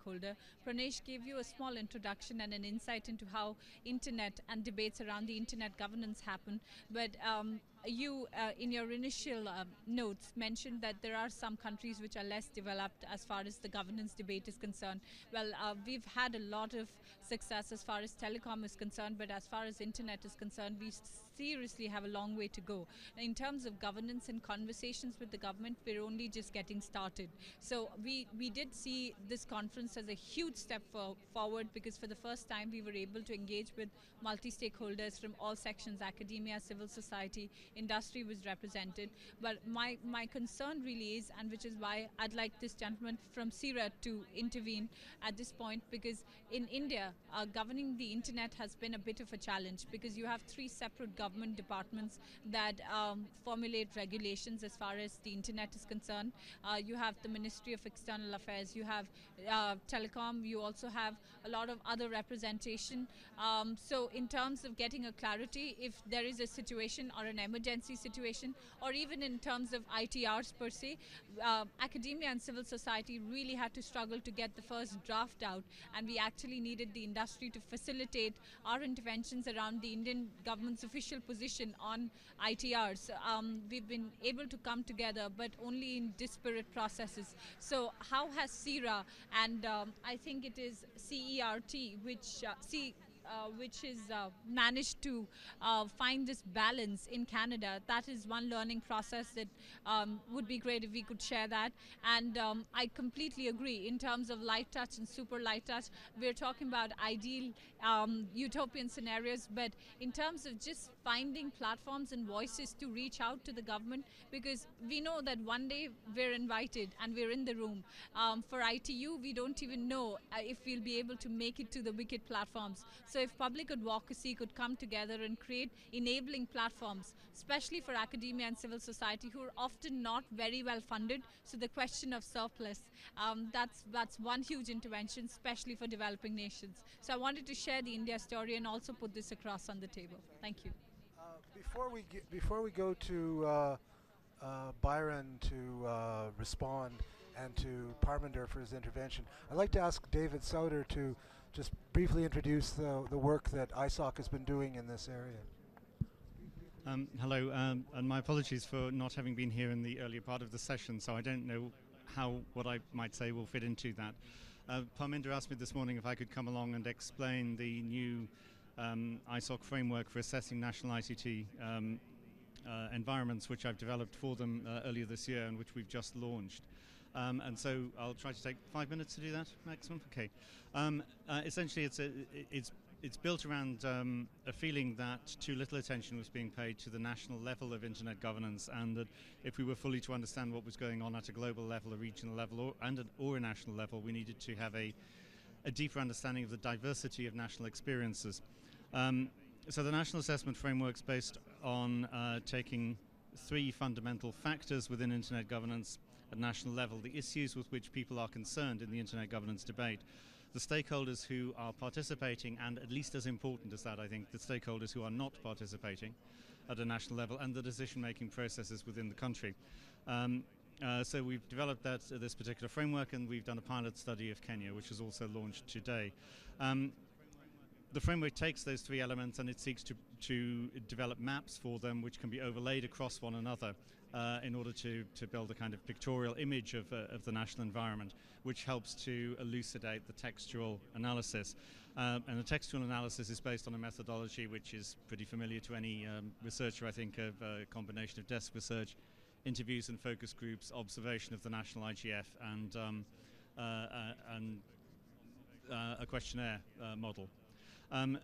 [SPEAKER 8] multi-stakeholder. Pranesh gave you a small introduction and an insight into how internet and debates around the internet governance happen. But um, you, uh, in your initial um, notes, mentioned that there are some countries which are less developed as far as the governance debate is concerned. Well, uh, we've had a lot of success as far as telecom is concerned, but as far as internet is concerned, we seriously have a long way to go. In terms of governance and conversations with the government, we're only just getting started. So we, we did see this conference as a huge step for, forward because for the first time we were able to engage with multi-stakeholders from all sections, academia, civil society, industry was represented. But my, my concern really is, and which is why I'd like this gentleman from CIRA to intervene at this point, because in India, uh, governing the internet has been a bit of a challenge because you have three separate government departments that um, formulate regulations as far as the internet is concerned. Uh, you have the Ministry of External Affairs, you have uh, telecom, you also have a lot of other representation. Um, so, in terms of getting a clarity, if there is a situation or an emergency situation, or even in terms of ITRs per se, uh, academia and civil society really had to struggle to get the first draft out, and we actually needed the industry to facilitate our interventions around the Indian government's official position on ITRs. Um, we've been able to come together, but only in disparate processes. So, how has CIRA and um, I think it is CERT, which uh, C uh, which is uh, managed to uh, find this balance in Canada. That is one learning process that um, would be great if we could share that. And um, I completely agree in terms of light touch and super light touch. We're talking about ideal um, utopian scenarios, but in terms of just finding platforms and voices to reach out to the government, because we know that one day we're invited and we're in the room. Um, for ITU, we don't even know uh, if we'll be able to make it to the WCIT platforms. So if public advocacy could come together and create enabling platforms, especially for academia and civil society who are often not very well funded, so the question of surplus, um, that's, that's one huge intervention, especially for developing nations. So I wanted to share the India story and also put this across on the table. Thank you.
[SPEAKER 1] Before we get, before we go to uh, uh, Byron to uh, respond and to Parminder for his intervention, I'd like to ask David Souter to just briefly introduce the, the work that ISOC has been doing in this area.
[SPEAKER 9] Um, hello, um, and my apologies for not having been here in the earlier part of the session, so I don't know how what I might say will fit into that. Uh, Parminder asked me this morning if I could come along and explain the new um, ISOC framework for assessing national ICT um, uh, environments, which I've developed for them uh, earlier this year and which we've just launched. Um, and so I'll try to take five minutes to do that maximum. Okay. Um, uh, essentially, it's a, it's it's built around um, a feeling that too little attention was being paid to the national level of internet governance, and that if we were fully to understand what was going on at a global level, a regional level, or, and a, or a national level, we needed to have a, a deeper understanding of the diversity of national experiences. Um, so the national assessment framework is based on uh, taking three fundamental factors within internet governance at national level, the issues with which people are concerned in the internet governance debate the stakeholders who are participating, and at least as important as that, I think, the stakeholders who are not participating at a national level, and the decision-making processes within the country. Um, uh, so we've developed that uh, this particular framework, and we've done a pilot study of Kenya, which is also launched today. Um, the framework takes those three elements and it seeks to, to develop maps for them which can be overlaid across one another uh, in order to, to build a kind of pictorial image of, uh, of the national environment, which helps to elucidate the textual analysis. Um, and the textual analysis is based on a methodology which is pretty familiar to any um, researcher, I think, of a combination of desk research, interviews and focus groups, observation of the national IGF, and, um, uh, uh and uh, a questionnaire uh, model. Um,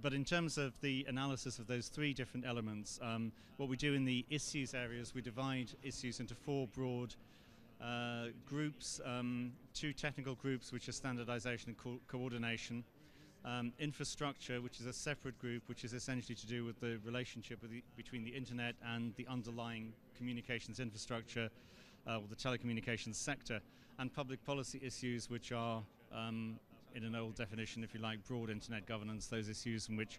[SPEAKER 9] but in terms of the analysis of those three different elements, um, what we do in the issues areas, we divide issues into four broad uh, groups, um, two technical groups, which are standardization and co coordination, um, infrastructure, which is a separate group, which is essentially to do with the relationship with the, between the internet and the underlying communications infrastructure uh, or the telecommunications sector, and public policy issues, which are um, in an old definition, if you like, broad internet governance, those issues in which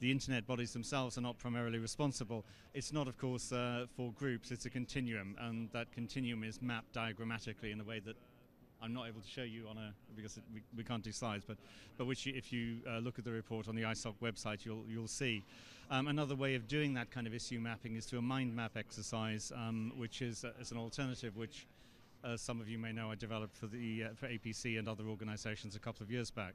[SPEAKER 9] the internet bodies themselves are not primarily responsible. It's not, of course, uh, for groups, it's a continuum, and that continuum is mapped diagrammatically in a way that I'm not able to show you on a because it, we, we can't do slides, but but which you, if you uh, look at the report on the ISOC website, you'll you'll see. Um, another way of doing that kind of issue mapping is to a mind map exercise, um, which is uh, as an alternative, which as some of you may know, I developed for the uh, for APC and other organisations a couple of years back.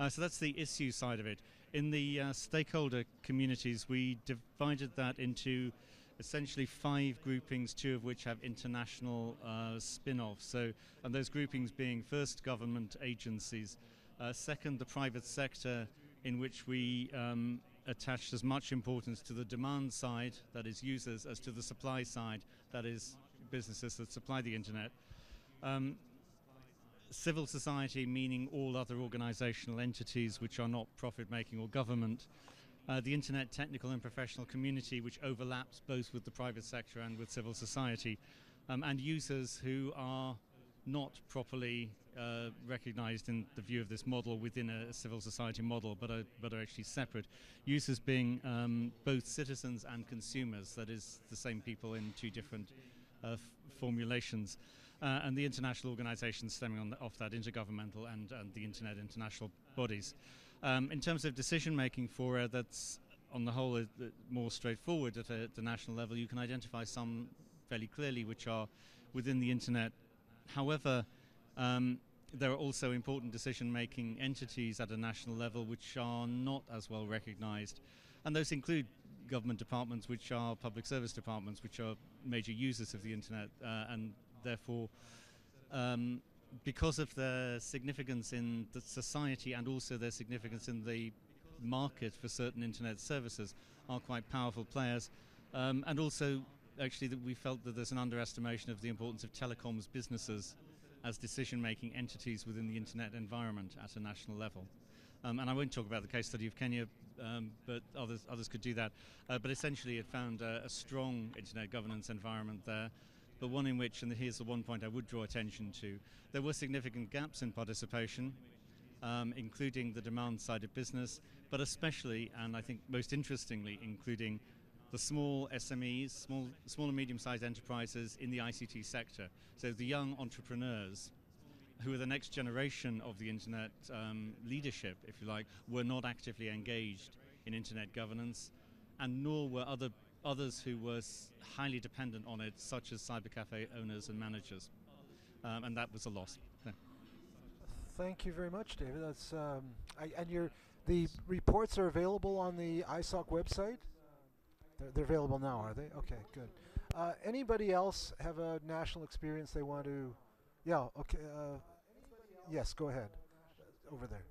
[SPEAKER 9] Uh, so that's the issue side of it. In the uh, stakeholder communities, we divided that into essentially five groupings, two of which have international uh, spin-offs. So, and those groupings being first government agencies, uh, second the private sector, in which we um, attached as much importance to the demand side, that is users, as to the supply side, that is businesses that supply the internet. Um, civil society, meaning all other organizational entities which are not profit making or government. Uh, the internet technical and professional community, which overlaps both with the private sector and with civil society, um, and users who are not properly uh, recognized in the view of this model within a civil society model, but are, but are actually separate. Users being um, both citizens and consumers, that is, the same people in two different uh, formulations. Uh, and the international organizations stemming the, off that, intergovernmental and, and the Internet international bodies. Um, in terms of decision making for uh, that's on the whole uh, more straightforward at a, the national level, you can identify some fairly clearly which are within the Internet. However, um, there are also important decision making entities at a national level which are not as well recognized. And those include government departments, which are public service departments, which are major users of the internet, uh, and therefore, um, because of their significance in the society and also their significance in the market for certain internet services, are quite powerful players. Um, and also, actually, that we felt that there's an underestimation of the importance of telecoms businesses as decision-making entities within the internet environment at a national level. Um, and I won't talk about the case study of Kenya, um, but others others could do that. Uh, but essentially, it found uh, a strong internet governance environment there, but one in which, and here's the one point I would draw attention to, there were significant gaps in participation, um, including the demand side of business, but especially, and I think most interestingly, including the small SMEs, small, small and medium-sized enterprises in the ICT sector. So the young entrepreneurs who are the next generation of the internet um, leadership, if you like, were not actively engaged in internet governance, and nor were other others who were highly dependent on it, such as cybercafe owners and managers, um, and that was a loss. Yeah.
[SPEAKER 1] Thank you very much, David. That's um, I, and your the reports are available on the ISOC website. They're, they're available now, are they? Okay, good. Uh, anybody else have a national experience they want to? Yeah. Okay. Uh, yes. Go ahead. Over there.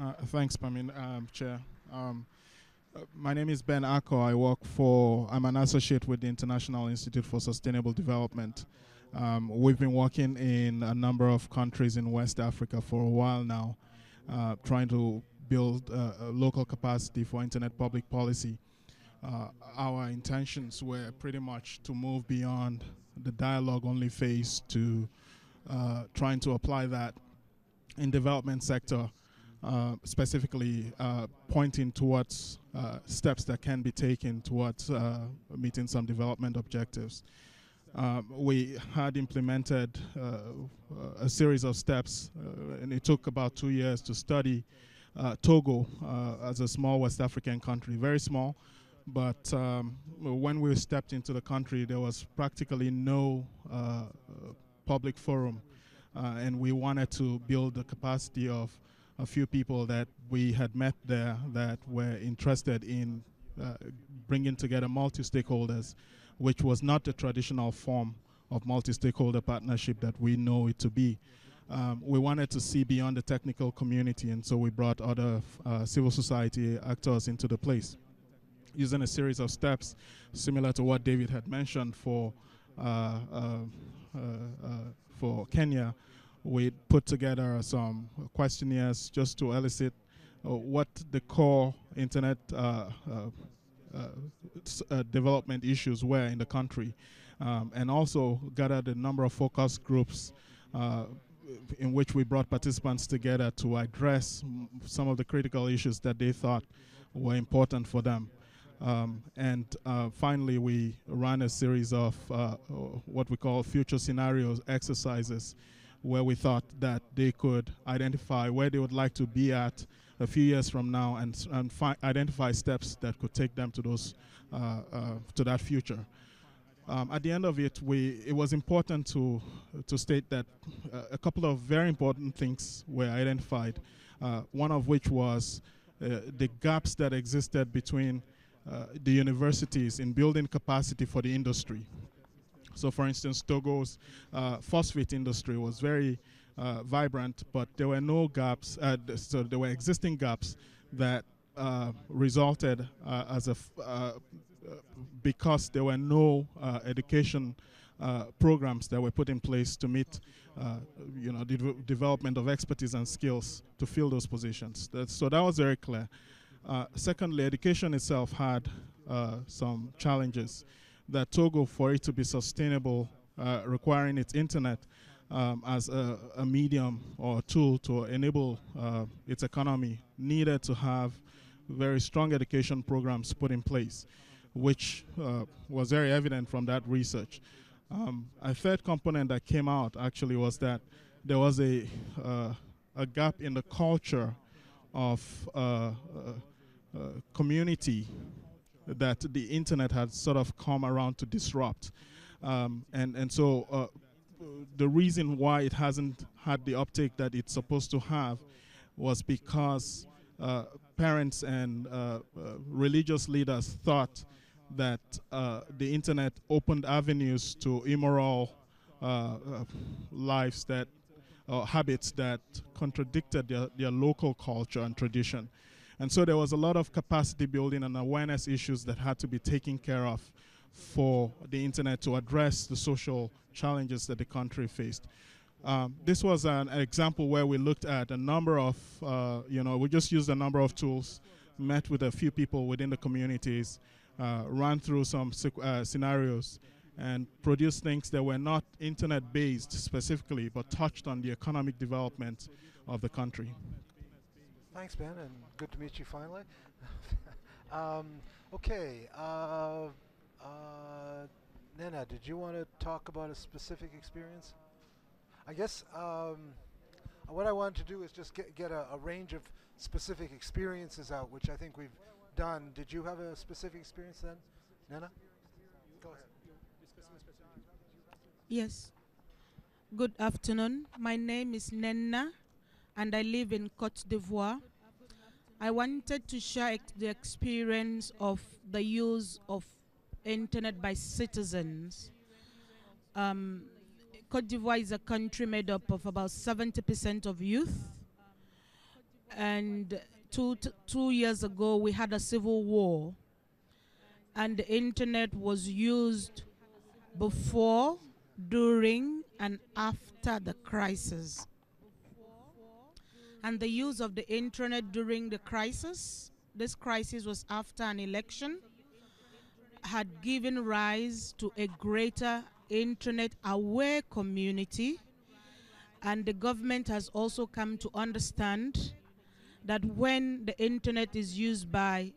[SPEAKER 10] Uh, thanks, Pamin, um, Chair. Um, uh, my name is Ben Akoh. I work for, I'm an associate with the International Institute for Sustainable Development. Um, we've been working in a number of countries in West Africa for a while now, uh, trying to build uh, local capacity for internet public policy. Uh, our intentions were pretty much to move beyond the dialogue only phase to uh, trying to apply that in development sector uh, specifically uh, pointing towards uh, steps that can be taken towards uh, meeting some development objectives. Um, we had implemented uh, a series of steps, and it took about two years to study Togo as a small West African country, very small. But um, when we stepped into the country, there was practically no public forum, and we wanted to build the capacity of a few people that we had met there that were interested in uh, bringing together multi stakeholders, which was not the traditional form of multi stakeholder partnership that we know it to be. Um, we wanted to see beyond the technical community, and so we brought other uh, civil society actors into the place. Using a series of steps similar to what David had mentioned for, uh, uh, uh, uh for Kenya, we put together some questionnaires just to elicit uh, what the core internet development issues were in the country, um, and also gathered a number of focus groups in which we brought participants together to address some of the critical issues that they thought were important for them. Um, and uh, finally, we ran a series of uh, what we call future scenarios exercises where we thought that they could identify where they would like to be at a few years from now and, and identify steps that could take them to those uh, uh, to that future. Um, at the end of it, we it was important to to state that uh, a couple of very important things were identified. Uh, one of which was the gaps that existed between the universities in building capacity for the industry. So, for instance, Togo's uh, phosphate industry was very uh, vibrant, but there were no gaps. Uh, so there were existing gaps that uh, resulted uh, as a uh, because there were no education programs that were put in place to meet, you know, the development of expertise and skills to fill those positions. That, so that was very clear. Secondly, education itself had some challenges that Togo, for it to be sustainable, uh, requiring its internet um, as a, a, medium or tool to enable uh, its economy, needed to have very strong education programs put in place, which uh, was very evident from that research. Um, a third component that came out actually was that there was a, uh, a gap in the culture of uh, uh, community that the internet had sort of come around to disrupt. Um, and, and so uh, the reason why it hasn't had the uptake that it's supposed to have was because uh, parents and uh, uh religious leaders thought that uh, the internet opened avenues to immoral uh, lives that habits that contradicted their, their local culture and tradition. And so there was a lot of capacity building and awareness issues that had to be taken care of for the internet to address the social challenges that the country faced. Um, this was an example where we looked at a number of, uh, you know, we just used a number of tools, met with a few people within the communities, uh, ran through some uh, scenarios, and produced things that were not internet based specifically, but touched on the economic development of the country.
[SPEAKER 1] Thanks, Ben, and good to meet you finally. um, okay, uh, uh, Nnenna, did you want to talk about a specific experience? I guess um, what I wanted to do is just get, get a, a, range of specific experiences out, which I think we've done. Did you have a specific experience then, Nnenna? Go ahead.
[SPEAKER 11] Yes. Good afternoon. My name is Nnenna and I live in Cote d'Ivoire. I wanted to share the experience of the use of internet by citizens. Um, Cote d'Ivoire is a country made up of about 70% of youth. And two, two years ago, we had a civil war. And the internet was used before, during, and after the crisis. And the use of the internet during the crisis, this crisis was after an election, had given rise to a greater internet aware community and the government has also come to understand that when the internet is used by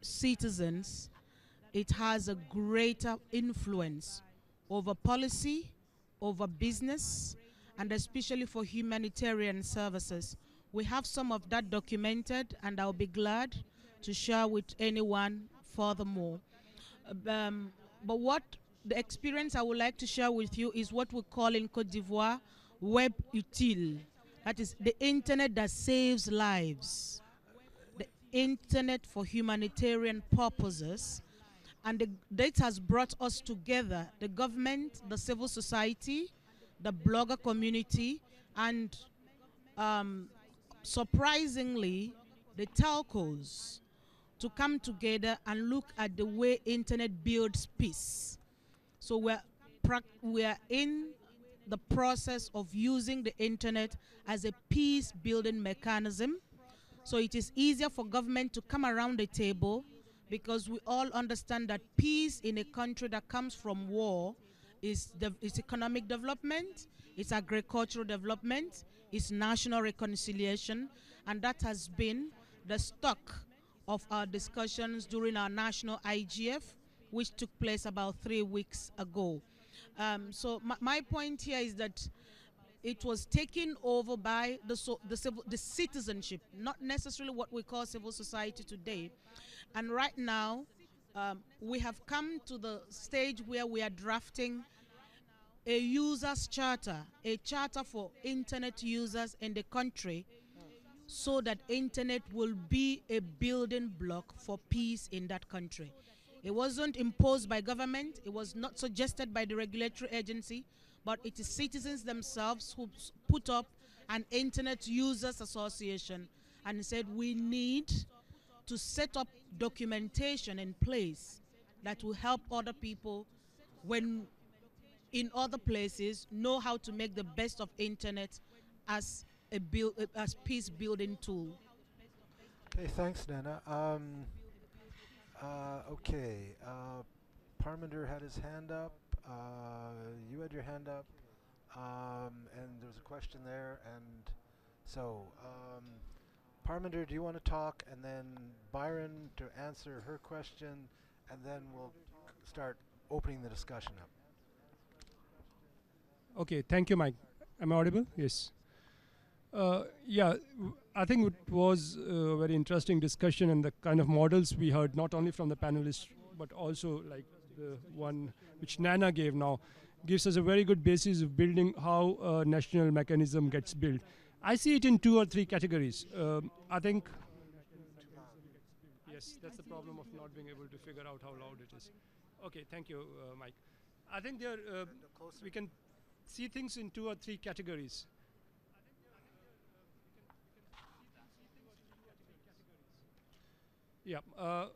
[SPEAKER 11] citizens, it has a greater influence over policy, over business, and especially for humanitarian services. We have some of that documented, and I'll be glad to share with anyone furthermore. Um, but what the experience I would like to share with you is what we call in Cote d'Ivoire web utile. That is the internet that saves lives. The internet for humanitarian purposes. And the, that has brought us together the government, the civil society, the blogger community, and um, surprisingly, the telcos to come together and look at the way internet builds peace so we're, we're in the process of using the internet as a peace building mechanism. So it is easier for government to come around the table because we all understand that peace in a country that comes from war is, economic development, it's agricultural development, it's national reconciliation, and that has been the stock of our discussions during our national IGF which took place about three weeks ago. Um, so my, my point here is that it was taken over by the, so, the, civil, the citizenship, not necessarily what we call civil society today. And right now, um, we have come to the stage where we are drafting a users charter, a charter for internet users in the country so that internet will be a building block for peace in that country. It wasn't imposed by government, it was not suggested by the regulatory agency, but it is citizens themselves who put up an Internet Users Association and said we need to set up documentation in place that will help other people when in other places know how to make the best of internet as a build as peace building tool.
[SPEAKER 1] Okay, thanks, Nana. Um, uh, okay. Uh, Parminder had his hand up. Uh, you had your hand up. Um, and there was a question there. And so, um, Parminder, do you want to talk? And then Byron to answer her question. And then we'll start opening the discussion up.
[SPEAKER 12] Okay, thank you, Mike. Am I audible? Yes. Uh, yeah, I think it was a very interesting discussion and the kind of models we heard not only from the panelists but also like the one which Nana gave now gives us a very good basis of building how a national mechanism gets built. I see it in two or three categories. Um, I think yes, that's the problem of not being able to figure out how loud it is. Okay, thank you, uh, Mike. I think there uh, we can see things in two or three categories. Yeah. Uh,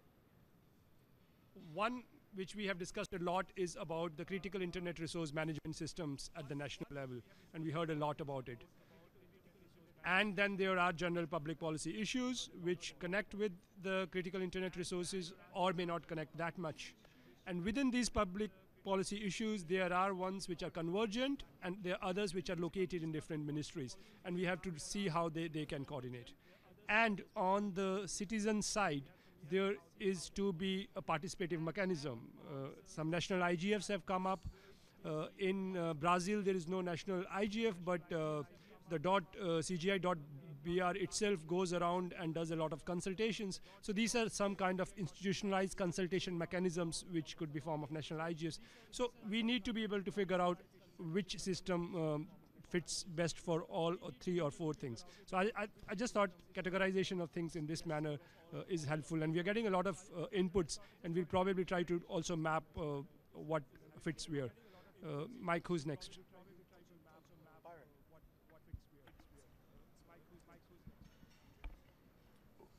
[SPEAKER 12] one which we have discussed a lot, is about the critical internet resource management systems at the national level, and we heard a lot about it. And then there are general public policy issues which connect with the critical internet resources or may not connect that much. And within these public policy issues, there are ones which are convergent and there are others which are located in different ministries. And we have to see how they, they can coordinate. And on the citizen side, there is to be a participative mechanism. Uh, some national IGFs have come up. Uh, in uh, Brazil, there is no national IGF, but uh, the dot, uh, CGI dot BR itself goes around and does a lot of consultations. So these are some kind of institutionalized consultation mechanisms which could be form of national IGFs. So we need to be able to figure out which system um, fits best for all or three or four things. So I, I, I just thought categorization of things in this manner uh, is helpful and we are getting a lot of uh, inputs and we'll probably try to also map uh, what fits where. Uh, Mike, who's next?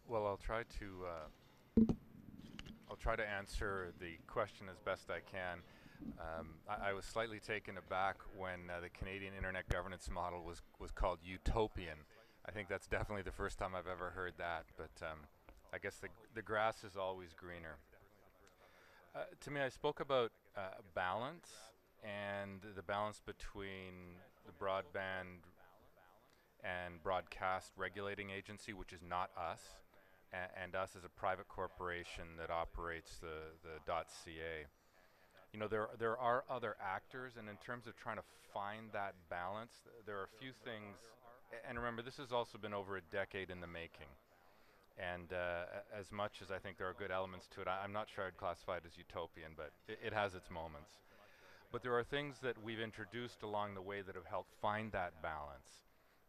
[SPEAKER 2] Well, I'll try to uh, I'll try to answer the question as best I can. Um, I, I, was slightly taken aback when uh, the Canadian Internet Governance Model was was called utopian. I think that's definitely the first time I've ever heard that. But um, I guess the the grass is always greener. Uh, to me, I spoke about uh, balance and the balance between the broadband and broadcast regulating agency, which is not us, and us as a private corporation that operates the, the .ca. You know, there, there are other actors, and in terms of trying to find that balance, th there are a few things, and remember, this has also been over a decade in the making. And uh, as much as I think there are good elements to it, I, am not sure I'd classify it as utopian, but it, it has its moments. But there are things that we've introduced along the way that have helped find that balance.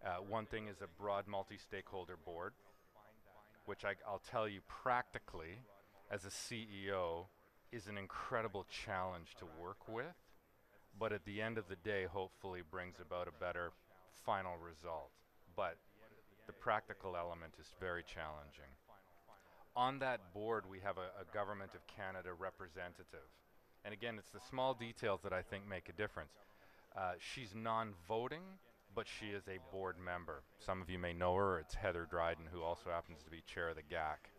[SPEAKER 2] Uh, one thing is a broad multi-stakeholder board which I, will tell you practically, as a CEO, is an incredible challenge to work with, but at the end of the day, hopefully brings about a better final result. But the practical element is very challenging. On that board, we have a, a Government of Canada representative. And again, it's the small details that I think make a difference. Uh, she's non-voting, but she is a board member. Some of you may know her. It's Heather Dryden, who also happens to be chair of the GAC.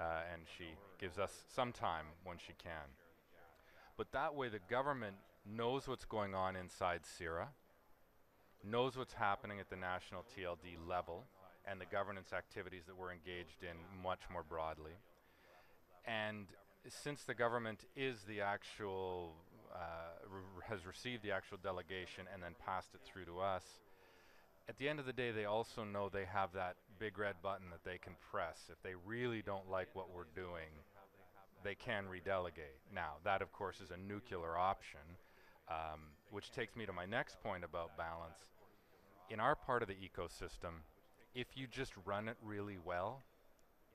[SPEAKER 2] Uh, and she gives us some time when she can. But that way, the government knows what's going on inside CIRA, knows what's happening at the national TLD level, and the governance activities that we're engaged in much more broadly. And since the government is the actual uh, has received the actual delegation and then passed it through to us. At the end of the day, they also know they have that big red button that they can press. If they really don't like what we're doing, they can redelegate. Now, that of course is a nuclear option, um, which takes me to my next point about balance. In our part of the ecosystem, if you just run it really well,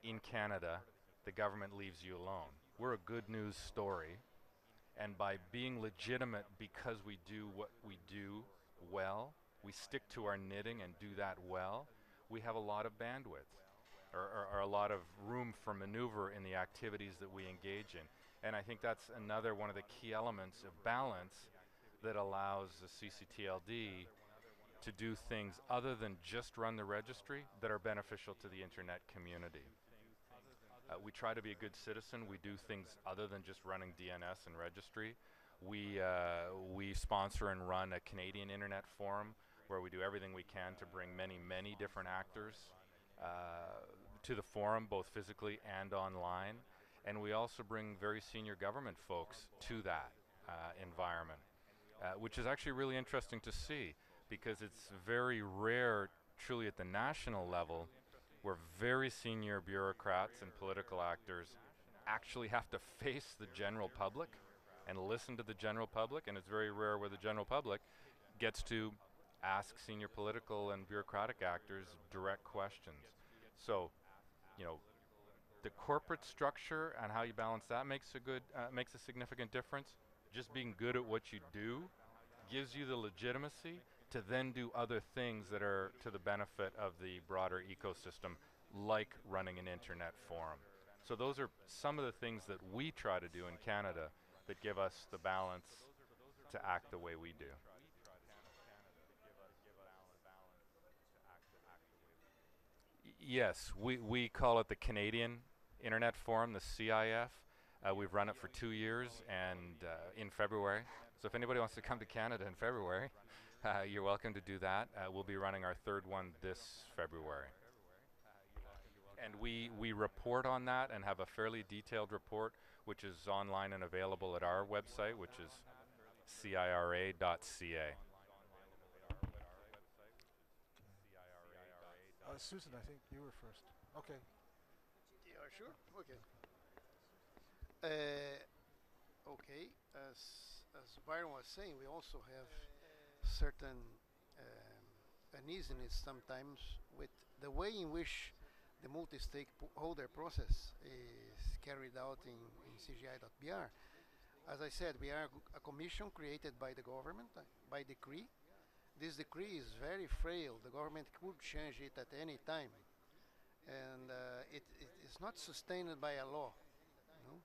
[SPEAKER 2] in Canada, the government leaves you alone. We're a good news story and by being legitimate because we do what we do well, we stick to our knitting and do that well, we have a lot of bandwidth or, or, or, a lot of room for maneuver in the activities that we engage in. And I think that's another one of the key elements of balance that allows the CCTLD to do things other than just run the registry that are beneficial to the internet community. Uh, we try to be a good citizen. We do things other than just running DNS and registry. We, uh, we sponsor and run a Canadian Internet Forum where we do everything we can to bring many, many different actors uh, to the forum, both physically and online. And we also bring very senior government folks to that uh, environment, uh, which is actually really interesting to see because it's very rare, truly at the national level, where very senior bureaucrats and political actors actually have to face the general public and listen to the general public, and it's very rare where the general public gets to ask senior political and bureaucratic actors direct questions. So, you know, the corporate structure and how you balance that makes a good uh, makes a significant difference. Just being good at what you do gives you the legitimacy to then do other things that are to the benefit of the broader ecosystem, like running an internet forum. So those are some of the things that we try to do in Canada that give us the balance to act the way we do. Yes, we, we call it the Canadian Internet Forum, the CIF. Uh, we've run it for two years and uh, in February. So if anybody wants to come to Canada in February, uh, you're welcome to do that. Uh, we'll be running our third one this February. And we, we report on that and have a fairly detailed report, which is online and available at our website, which is cira.ca.
[SPEAKER 1] Uh, Susan, I think you were first. Okay.
[SPEAKER 6] Yeah, sure. Okay. Uh, okay. As as Byron was saying, we also have certain um, uneasiness sometimes with the way in which the multi-stakeholder process is carried out in, in CGI.br. As I said, we are a commission created by the government by decree. This decree is very frail. The government could change it at any time, and uh, it, it is not sustained by a law. you know.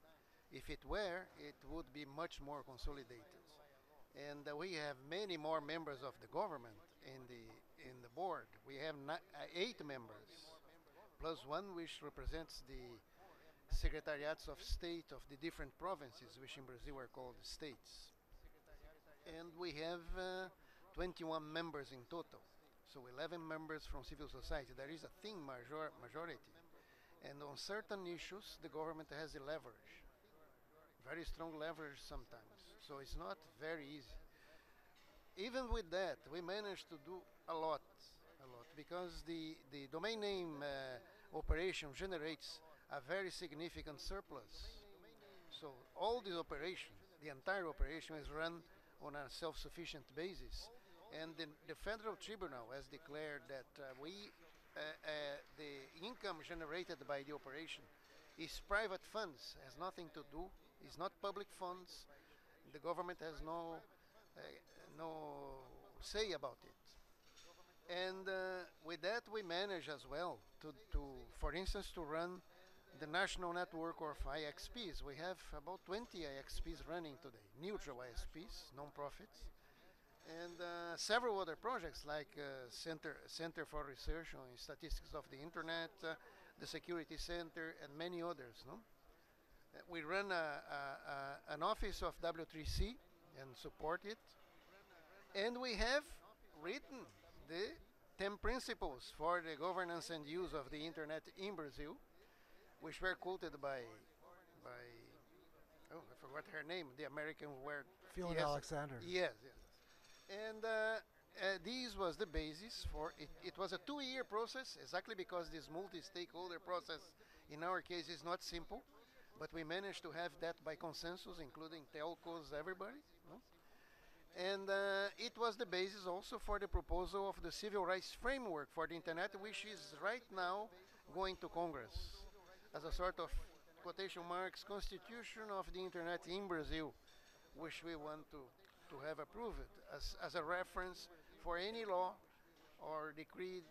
[SPEAKER 6] If it were, it would be much more consolidated. And uh, we have many more members of the government in the in the board. We have ni- uh, eight members, plus one which represents the secretariats of state of the different provinces, which in Brazil are called states. And we have uh, 21 members in total. So 11 members from civil society. There is a thin major majority. And on certain issues, the government has a leverage. Very strong leverage sometimes. So it's not very easy. Even with that, we managed to do a lot, a lot, because the, the domain name uh, operation generates a very significant surplus. So all this operation, the entire operation is run on a self-sufficient basis. And the, the federal tribunal has declared that uh, we, uh, uh, the income generated by the operation is private funds, has nothing to do, is not public funds. The government has no, uh, no say about it. And uh, with that, we manage as well to, to, for instance, to run the national network of IXPs. We have about 20 IXPs running today, neutral ISPs, non-profits, and uh, several other projects like uh, Center Center for Research on Statistics of the Internet, uh, the Security Center, and many others. No, we run a, a, a, an office of W3C and support it, and we have written the 10 principles for the governance and use of the Internet in Brazil, which were quoted by by oh I forgot her name, the American word.
[SPEAKER 1] Phelan
[SPEAKER 6] yes,
[SPEAKER 1] Alexander.
[SPEAKER 6] Yes, yes. And uh, uh, this was the basis for it. It was a two-year process, exactly because this multi-stakeholder process, in our case, is not simple. But we managed to have that by consensus, including telcos, everybody. no? And uh, it was the basis also for the proposal of the civil rights framework for the internet, which is right now going to Congress as a sort of quotation marks constitution of the internet in Brazil, which we want to, to have approved as, as a reference for any law or decree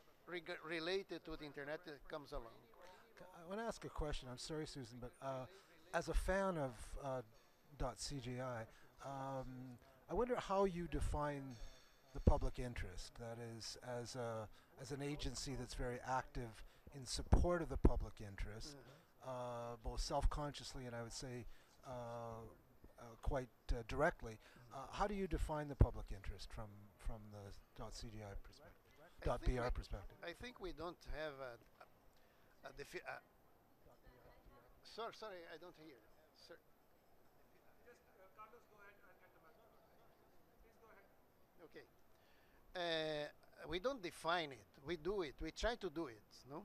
[SPEAKER 6] related to the internet that comes along.
[SPEAKER 1] Want to ask a question. I'm sorry, Susan, but uh, as a fan of uh, .cgi, um, I wonder how you define the public interest. That is, as a as an agency that's very active in support of the public interest, uh, both self-consciously and I would say uh, uh, quite uh, directly. Uh, how do you define the public interest from from the .cgi perspective,
[SPEAKER 6] I think
[SPEAKER 1] .br
[SPEAKER 6] we-
[SPEAKER 1] perspective?
[SPEAKER 6] I think we don't have a, a, a uh, sorry, I don't hear. Sir. Okay. Uh, we don't define it. We do it. We try to do it. No.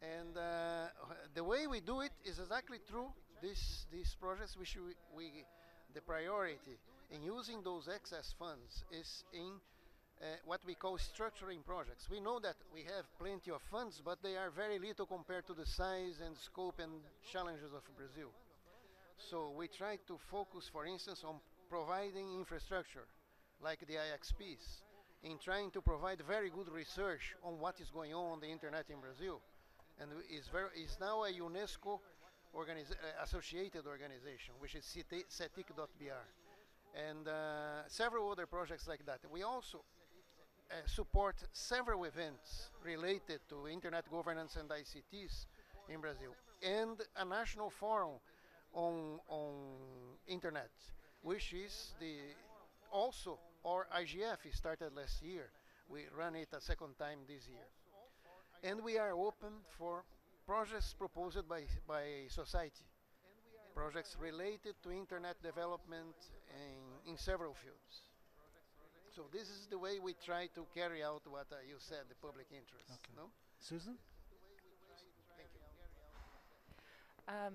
[SPEAKER 6] And uh, the way we do it is exactly through this these projects, which we, we the priority in using those excess funds is in uh, what we call structuring projects. We know that we have plenty of funds, but they are very little compared to the size and scope and challenges of Brazil. So we try to focus, for instance, on providing infrastructure, like the IXPs, in trying to provide very good research on what is going on on the internet in Brazil, and is very is now a UNESCO organiz- uh, associated organization, which is CETI- CETIC.br, and uh, several other projects like that. We also uh, support several events related to internet governance and ICTs in Brazil, and a national forum on on internet, which is the also our IGF started last year. We run it a second time this year, and we are open for projects proposed by by society, projects related to internet development in, in several fields. So this is the way we try to carry out what uh, you said, the public interest.
[SPEAKER 1] Okay.
[SPEAKER 6] No?
[SPEAKER 1] Susan?
[SPEAKER 6] Thank you.
[SPEAKER 5] Um,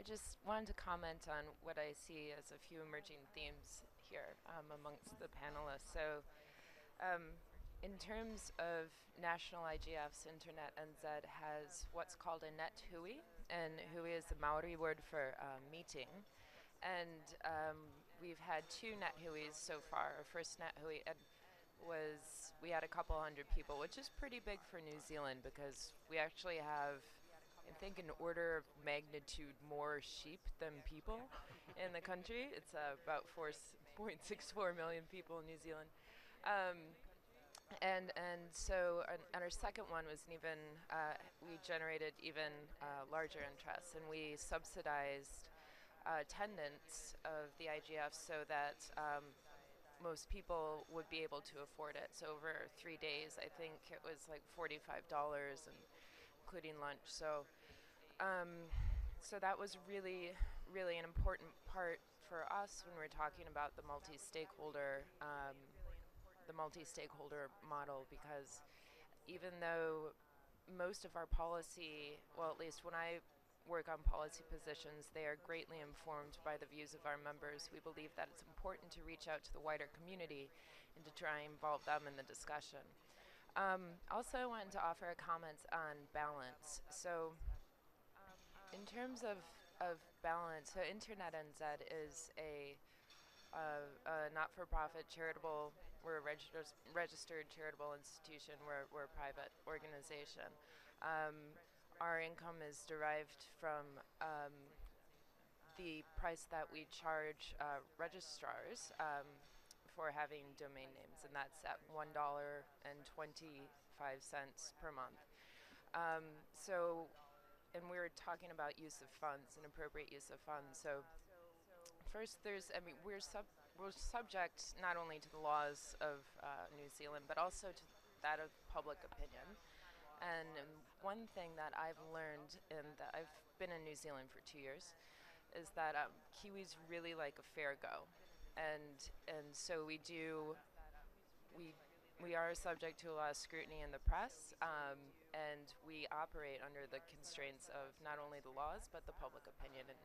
[SPEAKER 5] I just wanted to comment on what I see as a few emerging themes here um, amongst the panelists. So, um, in terms of national IGFs, Internet NZ has what's called a net hui, and hui is the Maori word for uh, meeting. And um, we've had two net huis so far. Our first net hui ed- was we had a couple hundred people, which is pretty big for New Zealand because we actually have I think an order of magnitude more sheep than people in the country. It's uh, about 4.64 million people in New Zealand. Um, and and so and our second one was an even uh, we generated even uh, larger interest and we subsidized uh, attendance of the IGF so that um, most people would be able to afford it. So over three days, I think it was like forty-five dollars and including lunch. So um, so that was really really an important part for us when we're talking about the multi-stakeholder um, the multi-stakeholder model because even though most of our policy, well, at least when I work on policy positions, they are greatly informed by the views of our members. We believe that it's important to reach out to the wider community and to try and involve them in the discussion. Um, also, I wanted to offer a comment on balance. So, in terms of, of balance, so Internet NZ is a, a not-for-profit charitable. We're a registered charitable institution. We're, we're a private organization. Um, our income is derived from um, the price that we charge uh, registrars um, for having domain names, and that's at one dollar and twenty-five cents per month. Um, so, and we were talking about use of funds and appropriate use of funds. So, first, there's I mean we're sub we're subject not only to the laws of uh, New Zealand but also to that of public opinion. And one thing that I've learned, and that I've been in New Zealand for two years, is that um, Kiwis really like a fair go, and and so we do, we we are subject to a lot of scrutiny in the press, um, and we operate under the constraints of not only the laws but the public opinion, and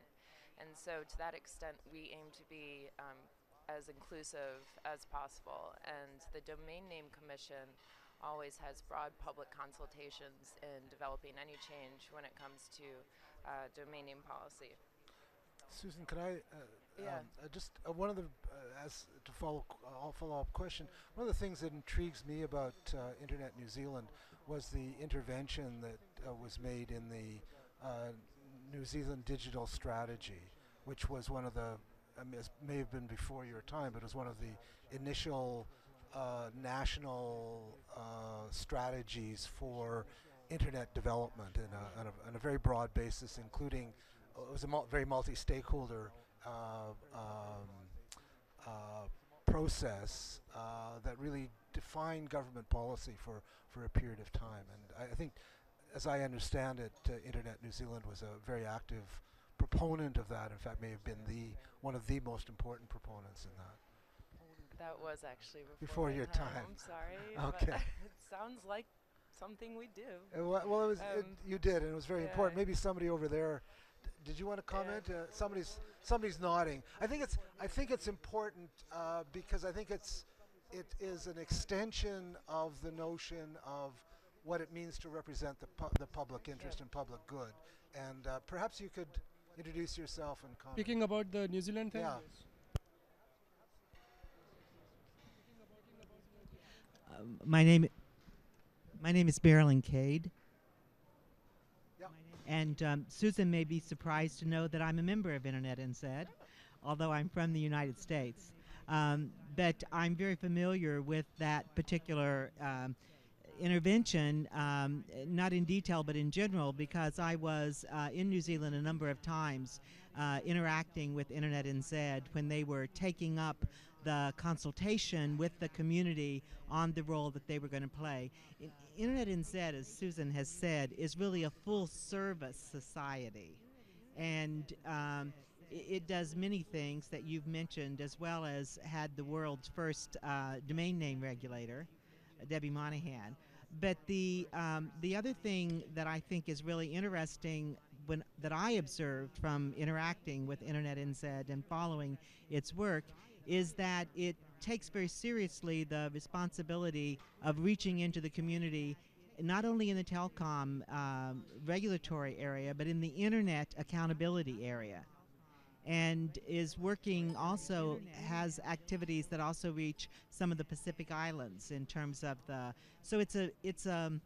[SPEAKER 5] and so to that extent we aim to be um, as inclusive as possible, and the Domain Name Commission always has broad public consultations in developing any change when it comes to uh, domain name policy.
[SPEAKER 1] Susan, could I uh,
[SPEAKER 5] Yeah.
[SPEAKER 1] um, uh, just uh, one of the uh, as to follow uh, follow up question. One of the things that intrigues me about uh, Internet New Zealand was the intervention that uh, was made in the uh, New Zealand digital strategy, which was one of the I mean, it may have been before your time, but it was one of the initial uh, national uh, strategies for internet development in a, on a, on a very broad basis, including uh, it was a mul- very multi-stakeholder uh, um, process that really defined government policy for, for a period of time. And I, I think, as I understand it, Internet New Zealand was a very active proponent of that. In fact, may have been the one of the most important proponents in that.
[SPEAKER 5] That was actually before,
[SPEAKER 1] Before your time.
[SPEAKER 5] I'm sorry.
[SPEAKER 1] Okay.
[SPEAKER 5] But it sounds like something we do.
[SPEAKER 1] Uh, well, it was it,
[SPEAKER 5] Um,
[SPEAKER 1] you did, and it was very
[SPEAKER 5] yeah.
[SPEAKER 1] important. Maybe somebody over there. d- Did you want to comment? Uh, somebody's somebody's nodding. I think it's I think it's important uh, because I think it's it is an extension of the notion of what it means to represent the pu- the public interest and public good. And uh, perhaps you could introduce yourself and comment.
[SPEAKER 12] Speaking about the New Zealand thing,
[SPEAKER 1] Yeah.
[SPEAKER 13] My name, my name is Marilyn Cade. And um, Susan may be surprised to know that I'm a member of Internet NZ, although I'm from the United States. Um, but I'm very familiar with that particular um, intervention, um, not in detail but in general, because I was uh, in New Zealand a number of times uh, interacting with Internet NZ when they were taking up the consultation with the community on the role that they were going to play. Internet NZ, as Susan has said, is really a full service society. And um, it does many things that you've mentioned, as well as had the world's first uh, domain name regulator, Debbie Monahan. But the um, the other thing that I think is really interesting when that I observed from interacting with Internet NZ and following its work is that it takes very seriously the responsibility of reaching into the community not only in the telecom um, regulatory area but in the internet accountability area. And is working also has activities that also reach some of the Pacific Islands in terms of the so it's a it's um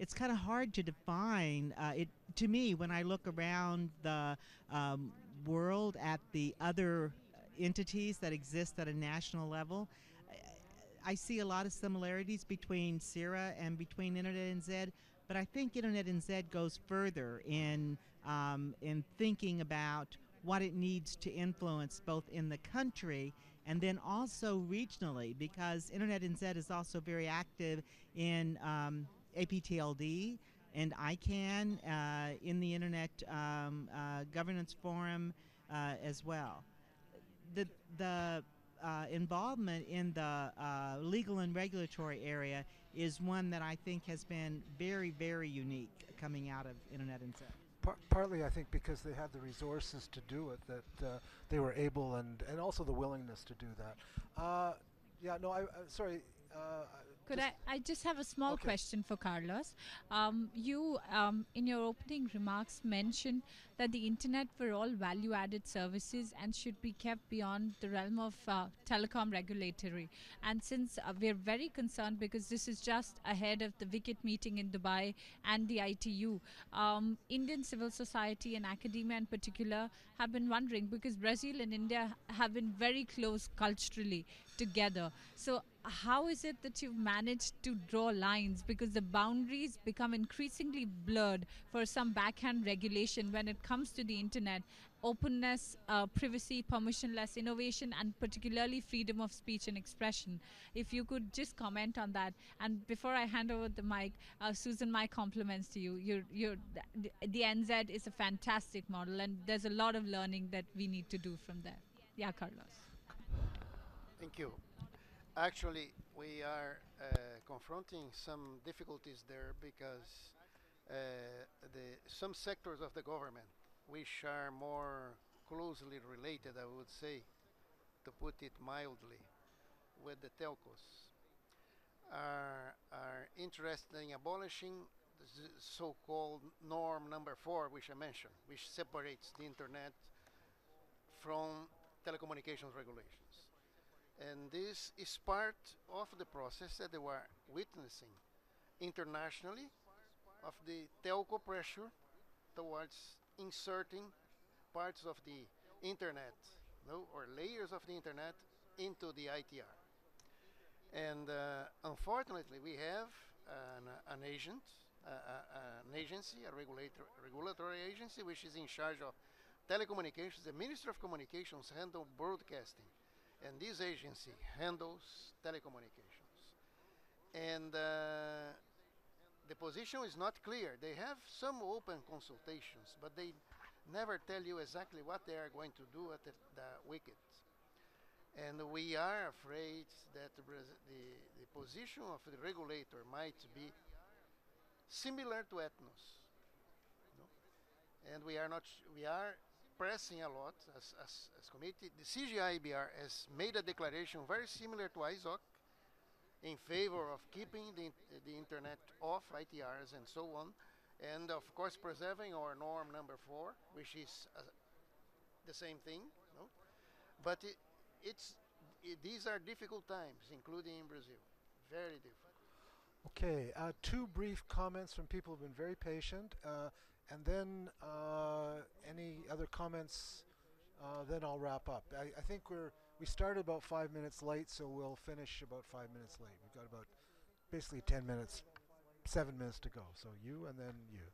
[SPEAKER 13] it's kind of hard to define uh, it to me when I look around the um, world at the other entities that exist at a national level. I- see a lot of similarities between CIRA and between Internet NZ, but I think Internet NZ goes further in um, in thinking about what it needs to influence both in the country and then also regionally, because Internet NZ is also very active in um, APTLD and ICANN uh, in the Internet um, uh, Governance Forum uh, as well the the uh, involvement in the uh, legal and regulatory area is one that I think has been very very unique coming out of Internet NZ.
[SPEAKER 1] Par- partly, I think, because they had the resources to do it, that uh, they were able, and, and also the willingness to do that. Uh, yeah, no, I, I sorry.
[SPEAKER 8] Could I, I just have a small
[SPEAKER 1] Okay.
[SPEAKER 8] question for Carlos? Um, you, um, in your opening remarks, mentioned that the internet were all value added services and should be kept beyond the realm of uh, telecom regulatory. And since uh, we're very concerned because this is just ahead of the WCIT meeting in Dubai and the ITU, um, Indian civil society and academia in particular have been wondering because Brazil and India have been very close culturally together. So, how is it that you've managed to draw lines? Because the boundaries become increasingly blurred for some backhand regulation when it comes to the internet. Openness, uh, privacy, permissionless innovation, and particularly freedom of speech and expression. If you could just comment on that. And before I hand over the mic, uh, Susan, my compliments to you. You're, you're, the, the NZ is a fantastic model, and there's a lot of learning that we need to do from there. Yeah, Carlos.
[SPEAKER 6] Thank you. Actually, we are uh, confronting some difficulties there because uh, the some sectors of the government, which are more closely related, I would say, to put it mildly, with the telcos, are are interested in abolishing the so-called norm number four, which I mentioned, which separates the internet from telecommunications regulations. And this is part of the process that they were witnessing internationally of the telco pressure towards inserting parts of the internet no, or layers of the internet into the ITR. And uh, unfortunately, we have an, an agent, uh, an agency, a regulator, regulatory agency, which is in charge of telecommunications. The Minister of Communications handle broadcasting, and this agency handles telecommunications. And uh, the position is not clear. They have some open consultations, but they never tell you exactly what they are going to do at the, the WCIT. And we are afraid that the, the, position of the regulator might be similar to ETNO's. no? And we are not, we are pressing a lot as, as, as committee. The CGI.br has made a declaration very similar to ISOC in favor of keeping the, the internet off ITRs and so on, and of course preserving our norm number four, which is uh, the same thing. No? But it, it's i these are difficult times, including in Brazil, very difficult.
[SPEAKER 1] Okay, uh, two brief comments from people who've been very patient. Uh, and then uh, any other comments, uh, then I'll wrap up. I, I think we're we started about five minutes late, so we'll finish about five minutes late. We've got about basically 10 minutes, seven minutes to go. So you and then you.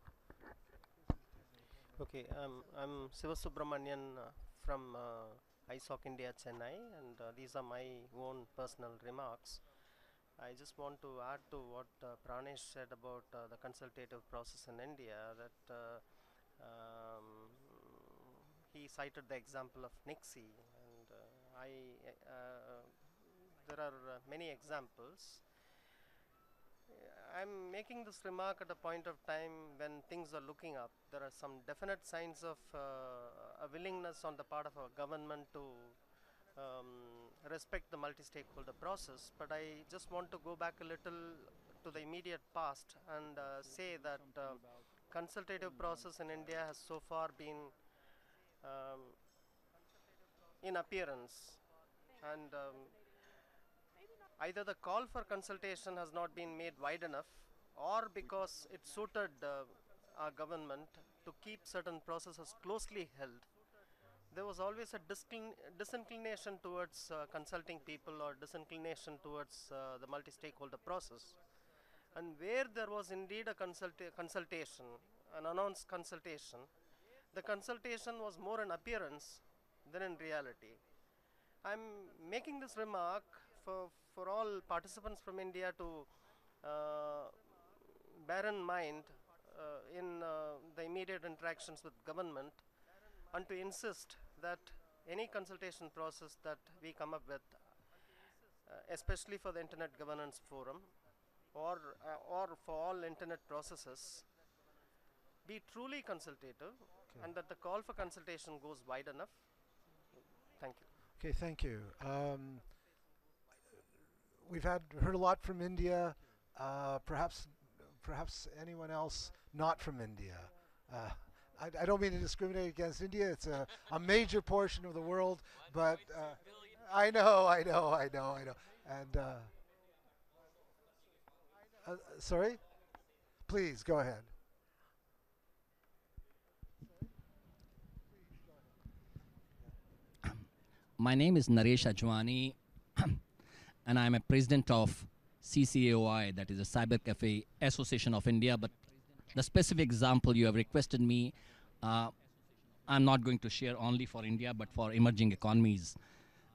[SPEAKER 14] Okay, um, I'm Siva Subramanian uh, from uh, ISOC India Chennai, and uh, these are my own personal remarks. I just want to add to what uh, Pranesh said about uh, the consultative process in India. That uh, um, he cited the example of NIXI, and uh, I uh, there are uh, many examples. I'm making this remark at a point of time when things are looking up. There are some definite signs of a willingness on the part of our government to um, respect the multi-stakeholder process. But I just want to go back a little to the immediate past and uh, say that uh, consultative process in India has so far been um, in appearance and um, either the call for consultation has not been made wide enough or because it suited uh, our government to keep certain processes closely held there was always a disinclination towards uh, consulting people or disinclination towards uh, the multi-stakeholder process. And where there was indeed a consulta- consultation an announced consultation the consultation was more an appearance than in reality. I'm making this remark for for all participants from India to uh, bear in mind uh, in uh, the immediate interactions with government and to insist that any consultation process that we come up with, uh, especially for the Internet Governance Forum or, uh, or for all Internet processes, be truly consultative and that the call for consultation goes wide enough. Thank you.
[SPEAKER 1] Okay, thank you. Um, we've had heard a lot from India. Uh, perhaps, perhaps anyone else not from India. I, I don't mean to discriminate against India. It's a, a major portion of the world, but uh, I know, I know, I know, I know. And uh, uh, sorry, please go ahead.
[SPEAKER 15] My name is Naresh Ajwani, and I'm a president of CCAOI, that is the Cyber Cafe Association of India. But the specific example you have requested me, uh, I'm not going to share only for India, but for emerging economies.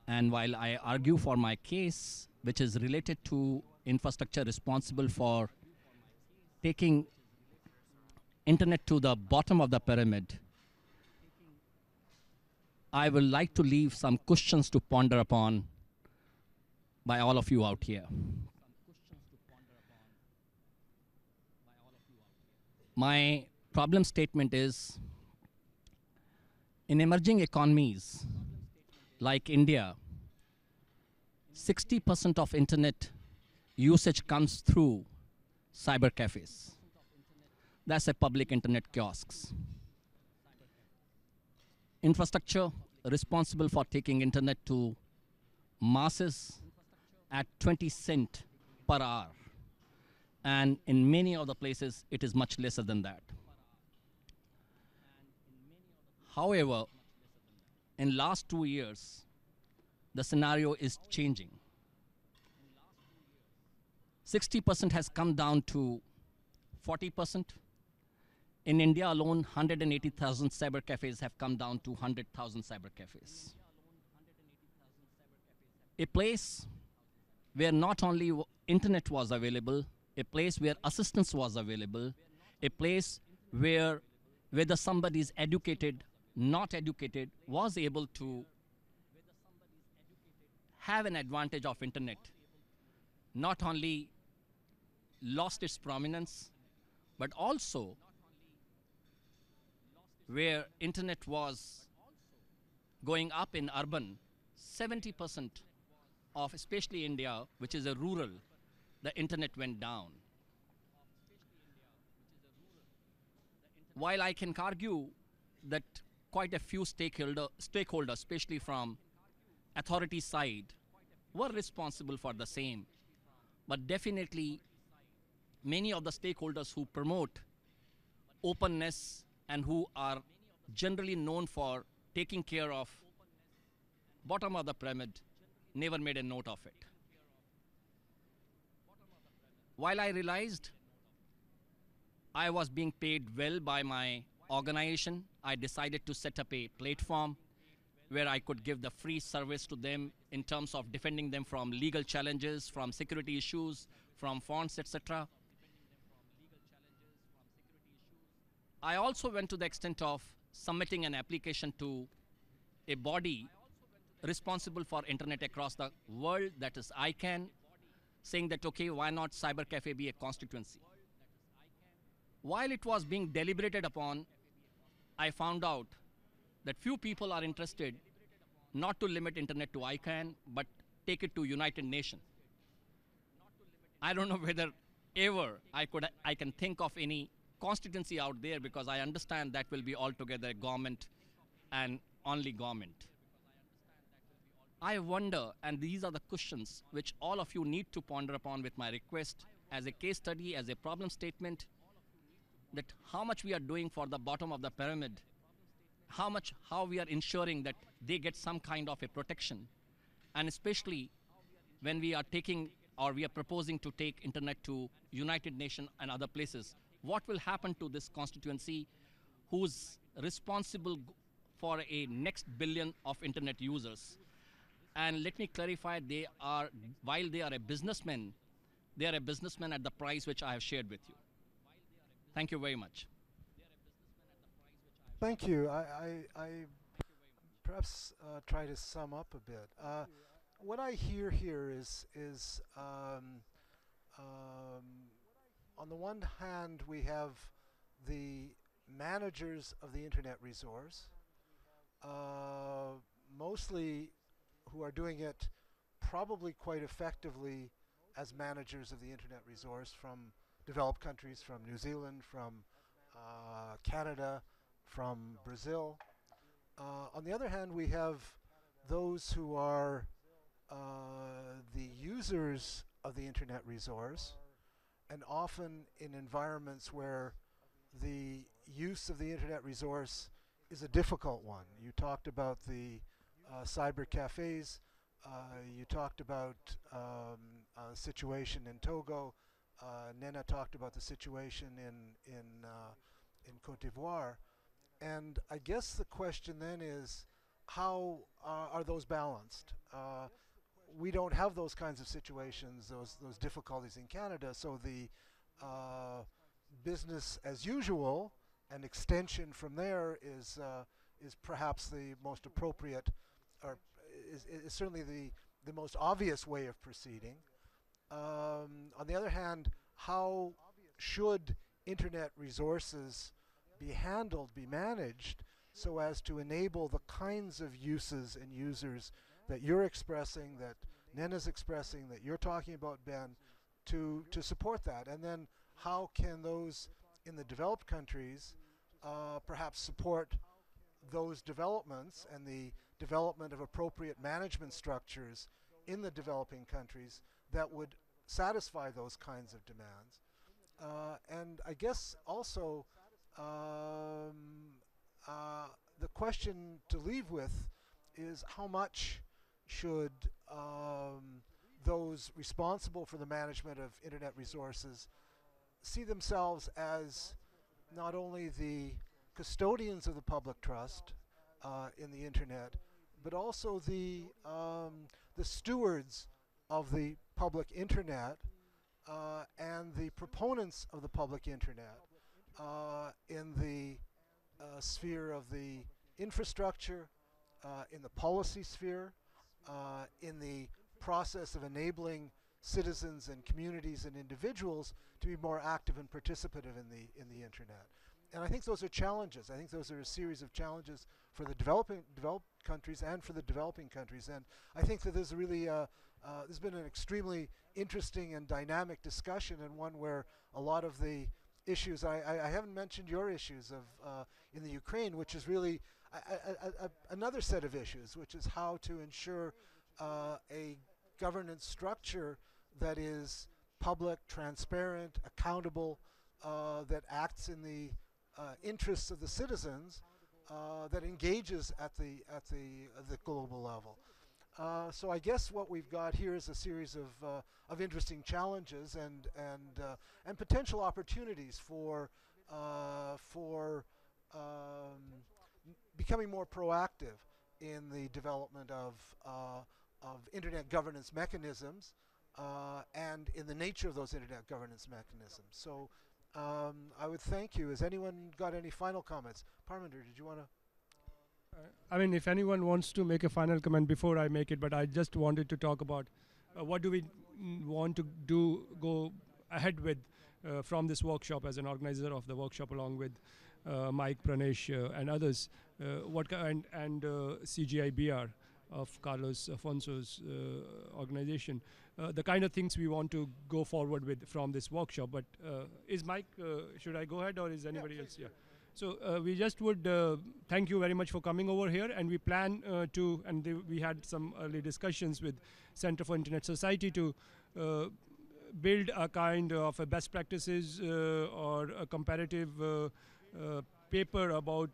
[SPEAKER 15] And while I argue for my case, which is related to infrastructure responsible for taking internet to the bottom of the pyramid, I will like to leave some questions to ponder upon by all of you out here. My problem statement is in emerging economies like India, 60% of internet usage comes through cyber cafes. That's a public internet kiosks. Infrastructure responsible for taking internet to masses at 20 cent per hour. And in many other places, it is much lesser than that. However, in last two years, the scenario is changing. 60% has come down to 40%. In India alone, 180,000 cyber cafes have come down to 100,000 cyber cafes. A place where not only internet was available, a place where assistance was available, a place where whether somebody is educated, not educated, was able to have an advantage of internet, not only lost its prominence, but also where internet was going up in urban, 70% of especially India, which is a rural, the internet went down. While I can argue that quite a few stakeholder, stakeholders, especially from authority side, were responsible for the same, but definitely many of the stakeholders who promote openness and who are generally known for taking care of bottom of the pyramid never made a note of it. While I realized I was being paid well by my organization, I decided to set up a platform where I could give the free service to them in terms of defending them from legal challenges, from security issues, from fonts, etc. I also went to the extent of submitting an application to a body responsible for internet across the world, that is ICANN, saying that, okay, why not Cyber Cafe be a constituency? While it was being deliberated upon, I found out that few people are interested not to limit internet to ICANN, but take it to United Nations. I don't know whether ever I could I can think of any constituency out there because I understand that will be altogether government and only government. I wonder, and these are the questions which all of you need to ponder upon with my request as a case study, as a problem statement, that how much we are doing for the bottom of the pyramid, how much, how we are ensuring that they get some kind of a protection, and especially when we are taking or we are proposing to take internet to United Nations and other places, what will happen to this constituency who's responsible for a next billion of internet users? And let me clarify, they are, while they are a businessman, they are a businessman at the price which I have shared with you. Thank you very much.
[SPEAKER 1] Thank you. I, I, I perhaps uh, try to sum up a bit. Uh, what I hear here is is um, um, on the one hand we have the managers of the internet resource, uh, mostly who are doing it probably quite effectively as managers of the internet resource from developed countries, from New Zealand, from uh, Canada, from Brazil. Uh, on the other hand, we have those who are uh, the users of the internet resource, and often in environments where the use of the internet resource is a difficult one. You talked about the uh, cyber cafes. Uh, you talked about um, a situation in Togo. Uh, Nnenna talked about the situation in in uh, in Cote d'Ivoire, and I guess the question then is, how are those balanced? Uh, we don't have those kinds of situations, those those difficulties in Canada. So the uh, business as usual, an extension from there is uh, is perhaps the most appropriate, or is, is certainly the the most obvious way of proceeding. Um, on the other hand, how should internet resources be handled, be managed, so as to enable the kinds of uses and users that you're expressing, that Nnenna's expressing, that you're talking about, Ben, to, to support that? And then how can those in the developed countries uh, perhaps support those developments and the development of appropriate management structures in the developing countries that would satisfy those kinds of demands. Uh, and I guess also um, uh, the question to leave with is how much should um, those responsible for the management of internet resources see themselves as not only the custodians of the public trust uh, in the internet, but also the um, the stewards of the public internet uh, and the proponents of the public internet uh, in the uh, sphere of the infrastructure, uh, in the policy sphere, uh, in the process of enabling citizens and communities and individuals to be more active and participative in the in the internet. And I think those are challenges. I think those are a series of challenges for the developing developed countries and for the developing countries. And I think that there's really uh, uh, there's been an extremely interesting and dynamic discussion and one where a lot of the issues I, I, I haven't mentioned your issues of uh, in the Ukraine, which is really a, a, a, another set of issues, which is how to ensure uh, a governance structure that is public, transparent, accountable, uh, that acts in the uh, interests of the citizens uh, that engages at the at the the global level. Uh, so I guess what we've got here is a series of uh, of interesting challenges and and uh, and potential opportunities for uh, for um, becoming more proactive in the development of uh, of internet governance mechanisms and in the nature of those internet governance mechanisms. So um, I would thank you. Has anyone got any final comments? Parminder, did you want to?
[SPEAKER 12] I mean, if anyone wants to make a final comment before I make it, but I just wanted to talk about uh, what do we want to do, go ahead with uh, from this workshop as an organizer of the workshop, along with uh, Mike Pranesh uh, and others. Uh, what and and uh, CGI.br of Carlos Afonso's uh, organization. Uh, the kind of things we want to go forward with from this workshop. But uh, is Mike? Uh, should I go ahead or is anybody else? Yeah. So uh, we just would uh, thank you very much for coming over here, and we plan uh, to, and the, we had some early discussions with Center for Internet Society to uh, build a kind of a best practices uh, or a comparative uh, paper about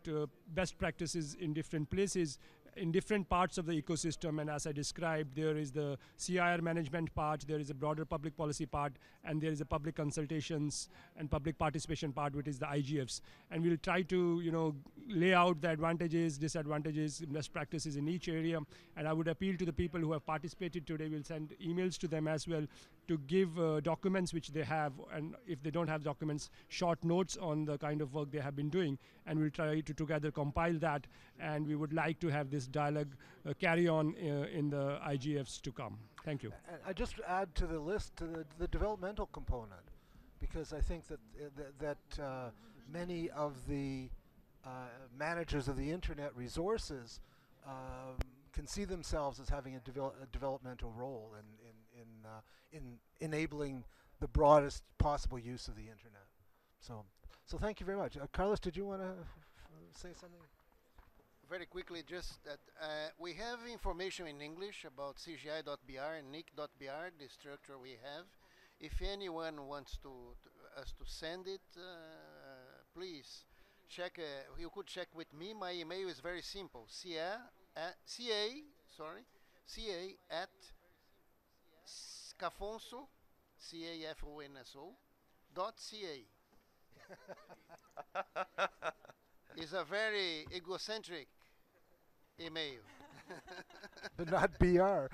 [SPEAKER 12] best practices in different places in different parts of the ecosystem. And as I described there is the CIR management part there is a broader public policy part and there is a public consultations and public participation part which is the IGFs and we'll try to you know lay out the advantages disadvantages best practices in each area. And I would appeal to the people who have participated today. We'll send emails to them as well to give uh, documents which they have and if they don't have documents short notes on the kind of work they have been doing and we'll try to together compile that and we would like to have this dialogue uh, carry on uh, in the IGFs to come. Thank you.
[SPEAKER 1] And I just add to the list the, the developmental component, because I think that uh, th- that uh, many of the managers of the internet resources um, can see themselves as having a, devel- a developmental role in in in, uh, in enabling the broadest possible use of the internet. So, so thank you very much, uh, Carlos. Did you want to say something?
[SPEAKER 6] very quickly, just that uh, we have information in English about CGI.br and NIC.br, the structure we have. If anyone wants to, to us to send it, uh, please check. Uh, you could check with me. My email is very simple: ca at, ca sorry ca at scafonso c a f o n s o dot ca. is a very egocentric email.
[SPEAKER 1] but not BR.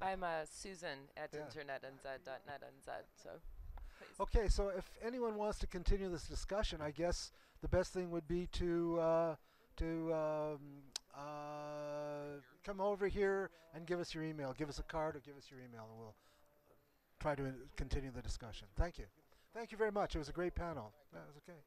[SPEAKER 5] I'm uh, Susan at
[SPEAKER 1] Yeah.
[SPEAKER 5] internetnz.netnz, so please.
[SPEAKER 1] Okay, so if anyone wants to continue this discussion, I guess the best thing would be to uh, to um, uh, come over here and give us your email. Give us a card or give us your email, and we'll try to continue the discussion. Thank you. Thank you very much. It was a great panel. That was okay.